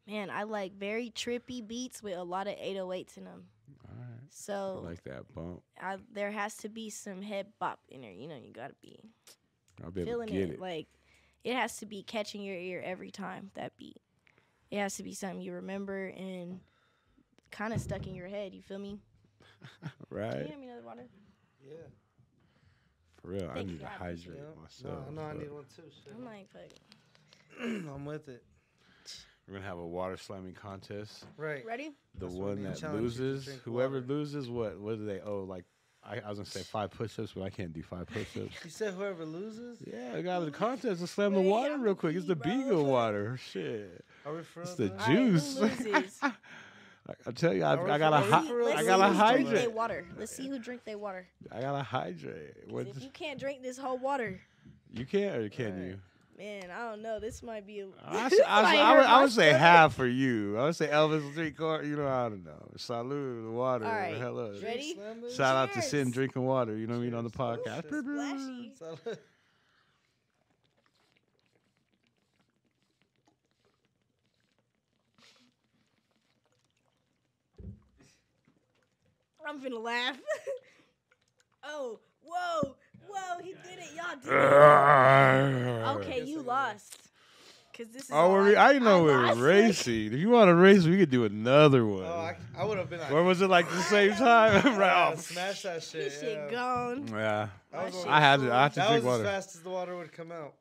man, I like very trippy beats with a lot of 808s in them. All right. I So like that bump. I, there has to be some head bop in there. You know, you gotta be I'll be able to feeling get it. it. Like it has to be catching your ear every time that beat. It has to be something you remember and kind of stuck in your head. You feel me? [laughs] right. Can you Right? hand me another water? Yeah. For real. I need you, to I appreciate hydrate myself. No, no, I need one too. Shit. I'm like, fuck. [clears throat] I'm with it. We're gonna have a water slamming contest. Right. Ready? The That's one that Challenge you to loses, whoever water. loses, what what do they owe? Like I, I was gonna say five push-ups, but I can't do five push-ups. [laughs] You said whoever loses? yeah, I got the contest to slam the water I'm real quick. It's the Beagle bro. water. Shit. Are we for It's the though? All right, who juice. loses? [laughs] I, I tell you, I, Are I gotta, for- hy- are we for real? Let's I see gotta who drink hydrate. they water. Let's see who drink their water. I gotta hydrate. What, If you can't drink this whole water, you can't or can Right. you? Man, I don't know. This might be. A, I, [laughs] this s- I, s- might I hurt would, I would say stomach. half for you. I would say Elvis three quarter. You know, I don't know. Salute the water. All right. Hello. Ready? Slam this? Shout out to Cheers. Cyn drinking water. You know what I mean on the Cheers. podcast. Cheers. Splashy. [laughs] I'm finna laugh. [laughs] oh, whoa, whoa, he did it. Y'all did it. [laughs] Okay, you I got it. lost. Cause this is. Oh, we, I didn't know we were lost. [laughs] racing. If you want to race, we could do another one. Oh, I, I would have been like, Or was it like the [laughs] same time? yeah, right. smash that shit. This shit yeah. gone. Yeah. That was My what- shit I had to. I had to that drink was water. as fast as the water would come out.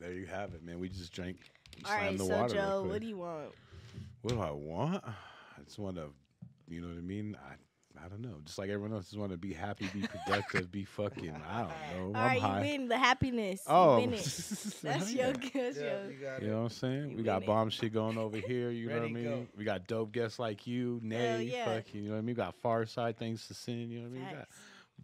There you have it, man. We just drank. All right, the so water Joe, what do you want? What do I want? I just want to, you know what I mean? I I don't know. Just like everyone else, just want to be happy, be productive, be fucking. I don't [laughs] know. All I'm right, high. you win the happiness. Oh, you win it. [laughs] That's your. That's Yeah, your. you You know what I'm saying? You we got it. bomb shit going over here. You know what I mean? go. We got dope guests like you, Nay, yeah. fucking. You know what I mean? We got Far Side, thanks to send. You know what I mean? We got,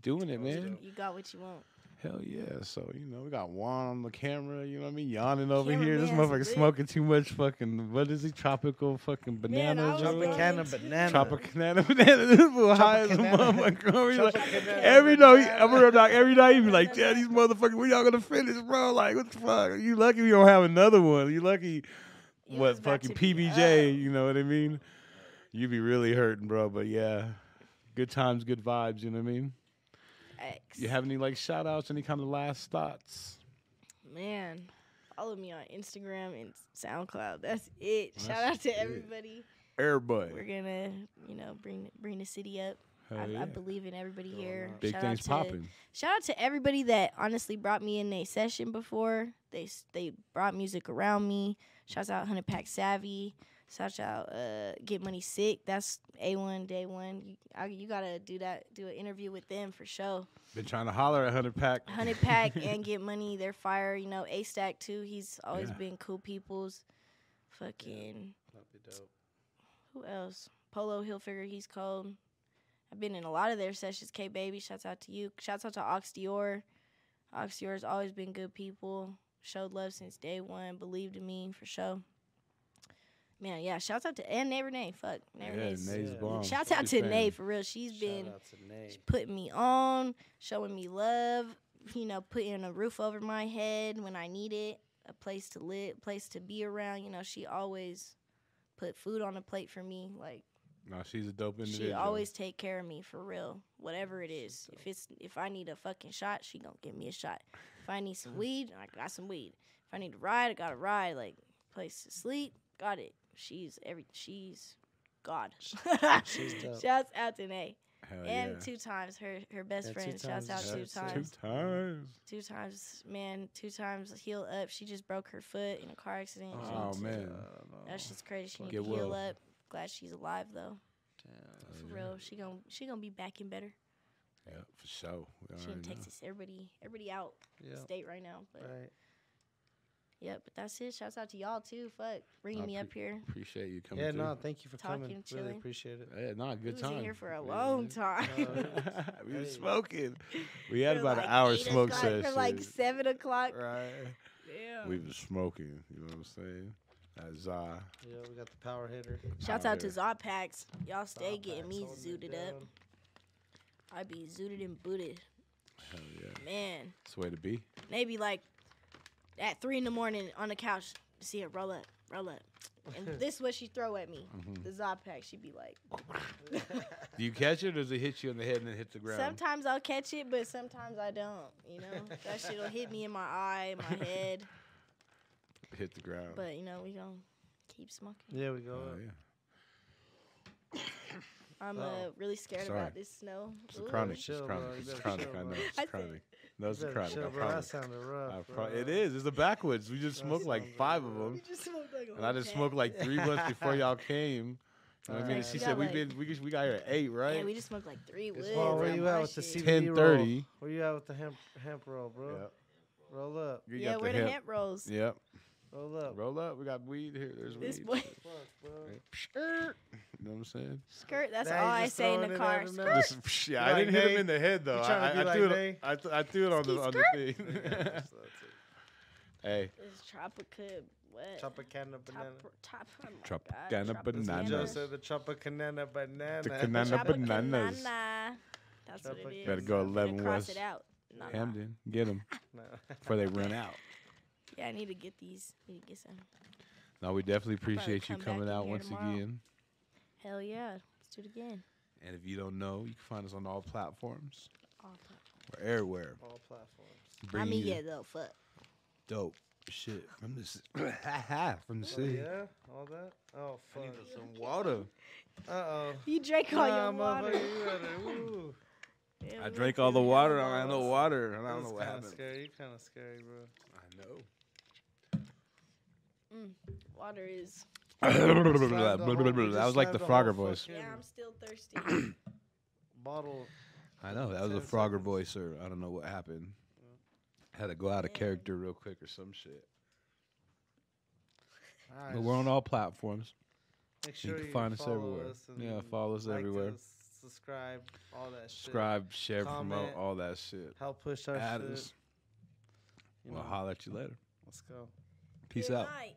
doing it, man. You got what you want. Hell yeah. So, you know, we got Juan on the camera, you know what I mean? Yawning over Camera here. This motherfucker smoking too much fucking, what is he? Tropical fucking Man, I banana was juice? going Tropicana banana. Tropicana [laughs] banana. This fool high as a Tropicana. motherfucker. He's like, Tropicana every night, banana. I'm real dog. Every night, he be like, "Yeah, these motherfuckers, when y'all gonna finish, bro? Like, what the fuck? You lucky we don't have another one. You lucky, You what fucking PBJ? You know what I mean? You'd be really hurting, bro. But yeah, good times, good vibes. You know what I mean? X. You have any like shout outs, any kind of last thoughts? Man, follow me on Instagram and SoundCloud. That's it. That's Shout out to it. everybody. Everybody. We're gonna, you know, bring bring the city up. I, yeah. I believe in everybody Going here. Big shout things out to, popping. Shout out to everybody that honestly brought me in a session before. They they brought music around me. Shouts out Hundred Pack Savvy. Shout out uh, Get Money Sick. That's a one day one. You, I, you gotta do that. Do an interview with them for sure. Been trying to holler at Hundred Pack. Hundred Pack [laughs] and Get Money. They're fire. You know A Stack too. He's always Yeah. been cool people's. Fucking That'd be dope. who else? Polo Hilfiger. He's cold. I've been in a lot of their sessions. K Baby. Shouts out to you. Shouts out to Ox Dior. Ox Dior's always been good people. Showed love since day one. Believed in me for sure. Man, yeah. Shouts out to and Nay Renee. Fuck, Nay Yeah, Renee's. Nay's Yeah. bomb. Shouts out to fan. Nay for real. She's been Shout out to Nate. putting me on, showing me love, you know, putting a roof over my head when I need it, a place to live, place to be around. You know, she always put food on the plate for me. Like No, she's a dope individual. she always take care of me for real, whatever it is. If it's if I need a fucking shot, she gonna give me a shot. If I need some [laughs] weed, I got some weed. If I need to ride, I got to ride. Like place to sleep, got it. She's every she's God. [laughs] She's dope. Shouts out to Nay Hell and yeah. two times her her best Yeah, friend. Shouts out two times. Two times. Two times, man. Two times heal up. She just broke her foot in a car accident. Oh, she- Oh man. that's just crazy. She need Get to heal well. up. Glad she's alive though. Oh, For real, she gon' she gonna be back and better. Yeah, for sure. We She in know. Texas. Everybody everybody out Yeah. state right now. But Right. Yeah, but that's it. Shouts out to y'all too. Fuck, bringing I me up here. Appreciate you coming Yeah, through. no, thank you for Talking, coming. Really appreciate it. Yeah, no, We good was time. in here for a long time. Uh, [laughs] [laughs] we were Hey. smoking. We had about like an hour smoke o'clock session. For like seven o'clock. right. Yeah. we was smoking. You know what I'm saying? That's Zah. Yeah, we got the power hitter. Shouts out to Zod Packs. Y'all stay Stop getting me zooted up. down. I be zooted and booted. Hell yeah. Man, That's the way to be. maybe like at three in the morning on the couch to see her roll up, roll up. And [laughs] this is what she throw at me. Mm-hmm. The Zod Pack. She be like, Do [laughs] you catch it or does it hit you in the head and then hit the ground? sometimes I'll catch it, but sometimes I don't. You know, [laughs] that shit'll hit me in my eye, my head. Hit the ground. But you know, we gonna keep smoking. Yeah, we go. Oh, yeah. [coughs] I'm uh, Oh. really scared Sorry. about this snow. It's a Ooh. chronic. It's Chill, chronic. You It's better chronic. chill, I know. bro. It's said- chronic. No, it's You a better chronic. chill, I bro. That promise. sounded I rough. pro- it is. It's the backwoods. We just smoked like sounds five of them. You just smoked like And I just pack. smoked like three months before y'all came. You know what I mean? Right. She We said got we like- been we, we got here at eight, right? Yeah, we just smoked like three woods. Paul, where on you at with the shit. CBD 10:30. roll? Where you at with the hemp hemp roll, bro? Yep. Roll up. You Yeah, where the the hemp. hemp rolls. Roll up. Roll up. We got weed here. There's This weed. boy Fuck, bro. You know what I'm saying? skirt. That's Now all I say in the car. Skirt. nowhere. Yeah, You I didn't hit him in the head though. I, I, be like threw it. Nate? I, th- I threw it on the Ski on the thing. [laughs] That's it. hey, It's Tropica. What? Tropicana banana. Top, top, oh Tropicana God, banana. Joe Tropicana. said the Tropicana banana. The banana bananas. Tropicana. That's what it Tropic- is. Better go I'm gonna 11 cross West. it out. Nah, nah. Hampden, get them [laughs] before they run out. Yeah, I need to get these. Need to get some. No, we definitely appreciate you coming out once tomorrow. again. Hell yeah. Let's do it again. And if you don't know, you can find us on all platforms. Oh, We're everywhere. All platforms. I mean, yeah, though. Fuck. dope shit from the ci- [laughs] [laughs] from the Oh, yeah? All that? Oh, I fuck. need some water. Uh oh. You drank all your water. You better, woo. Yeah, I drank all the water. hell I had no balls. water. and I don't know what kinda happened. Scary. You kind of scary, bro. I know. Mm, water is. that was like the Frogger have the whole voice. Yeah, I'm still thirsty. [coughs] Bottle. I know that was a Frogger voice, or I don't know what happened. Had to go out of character real quick or some shit. Alright, But we're on all platforms. Make You sure can find us follow everywhere. us Yeah, follow us like everywhere. us, subscribe, all that shit. Subscribe, share, promote, all that shit. Help push our Add shit. us. you We'll know. holler at you later. Let's go. Peace Good out. night.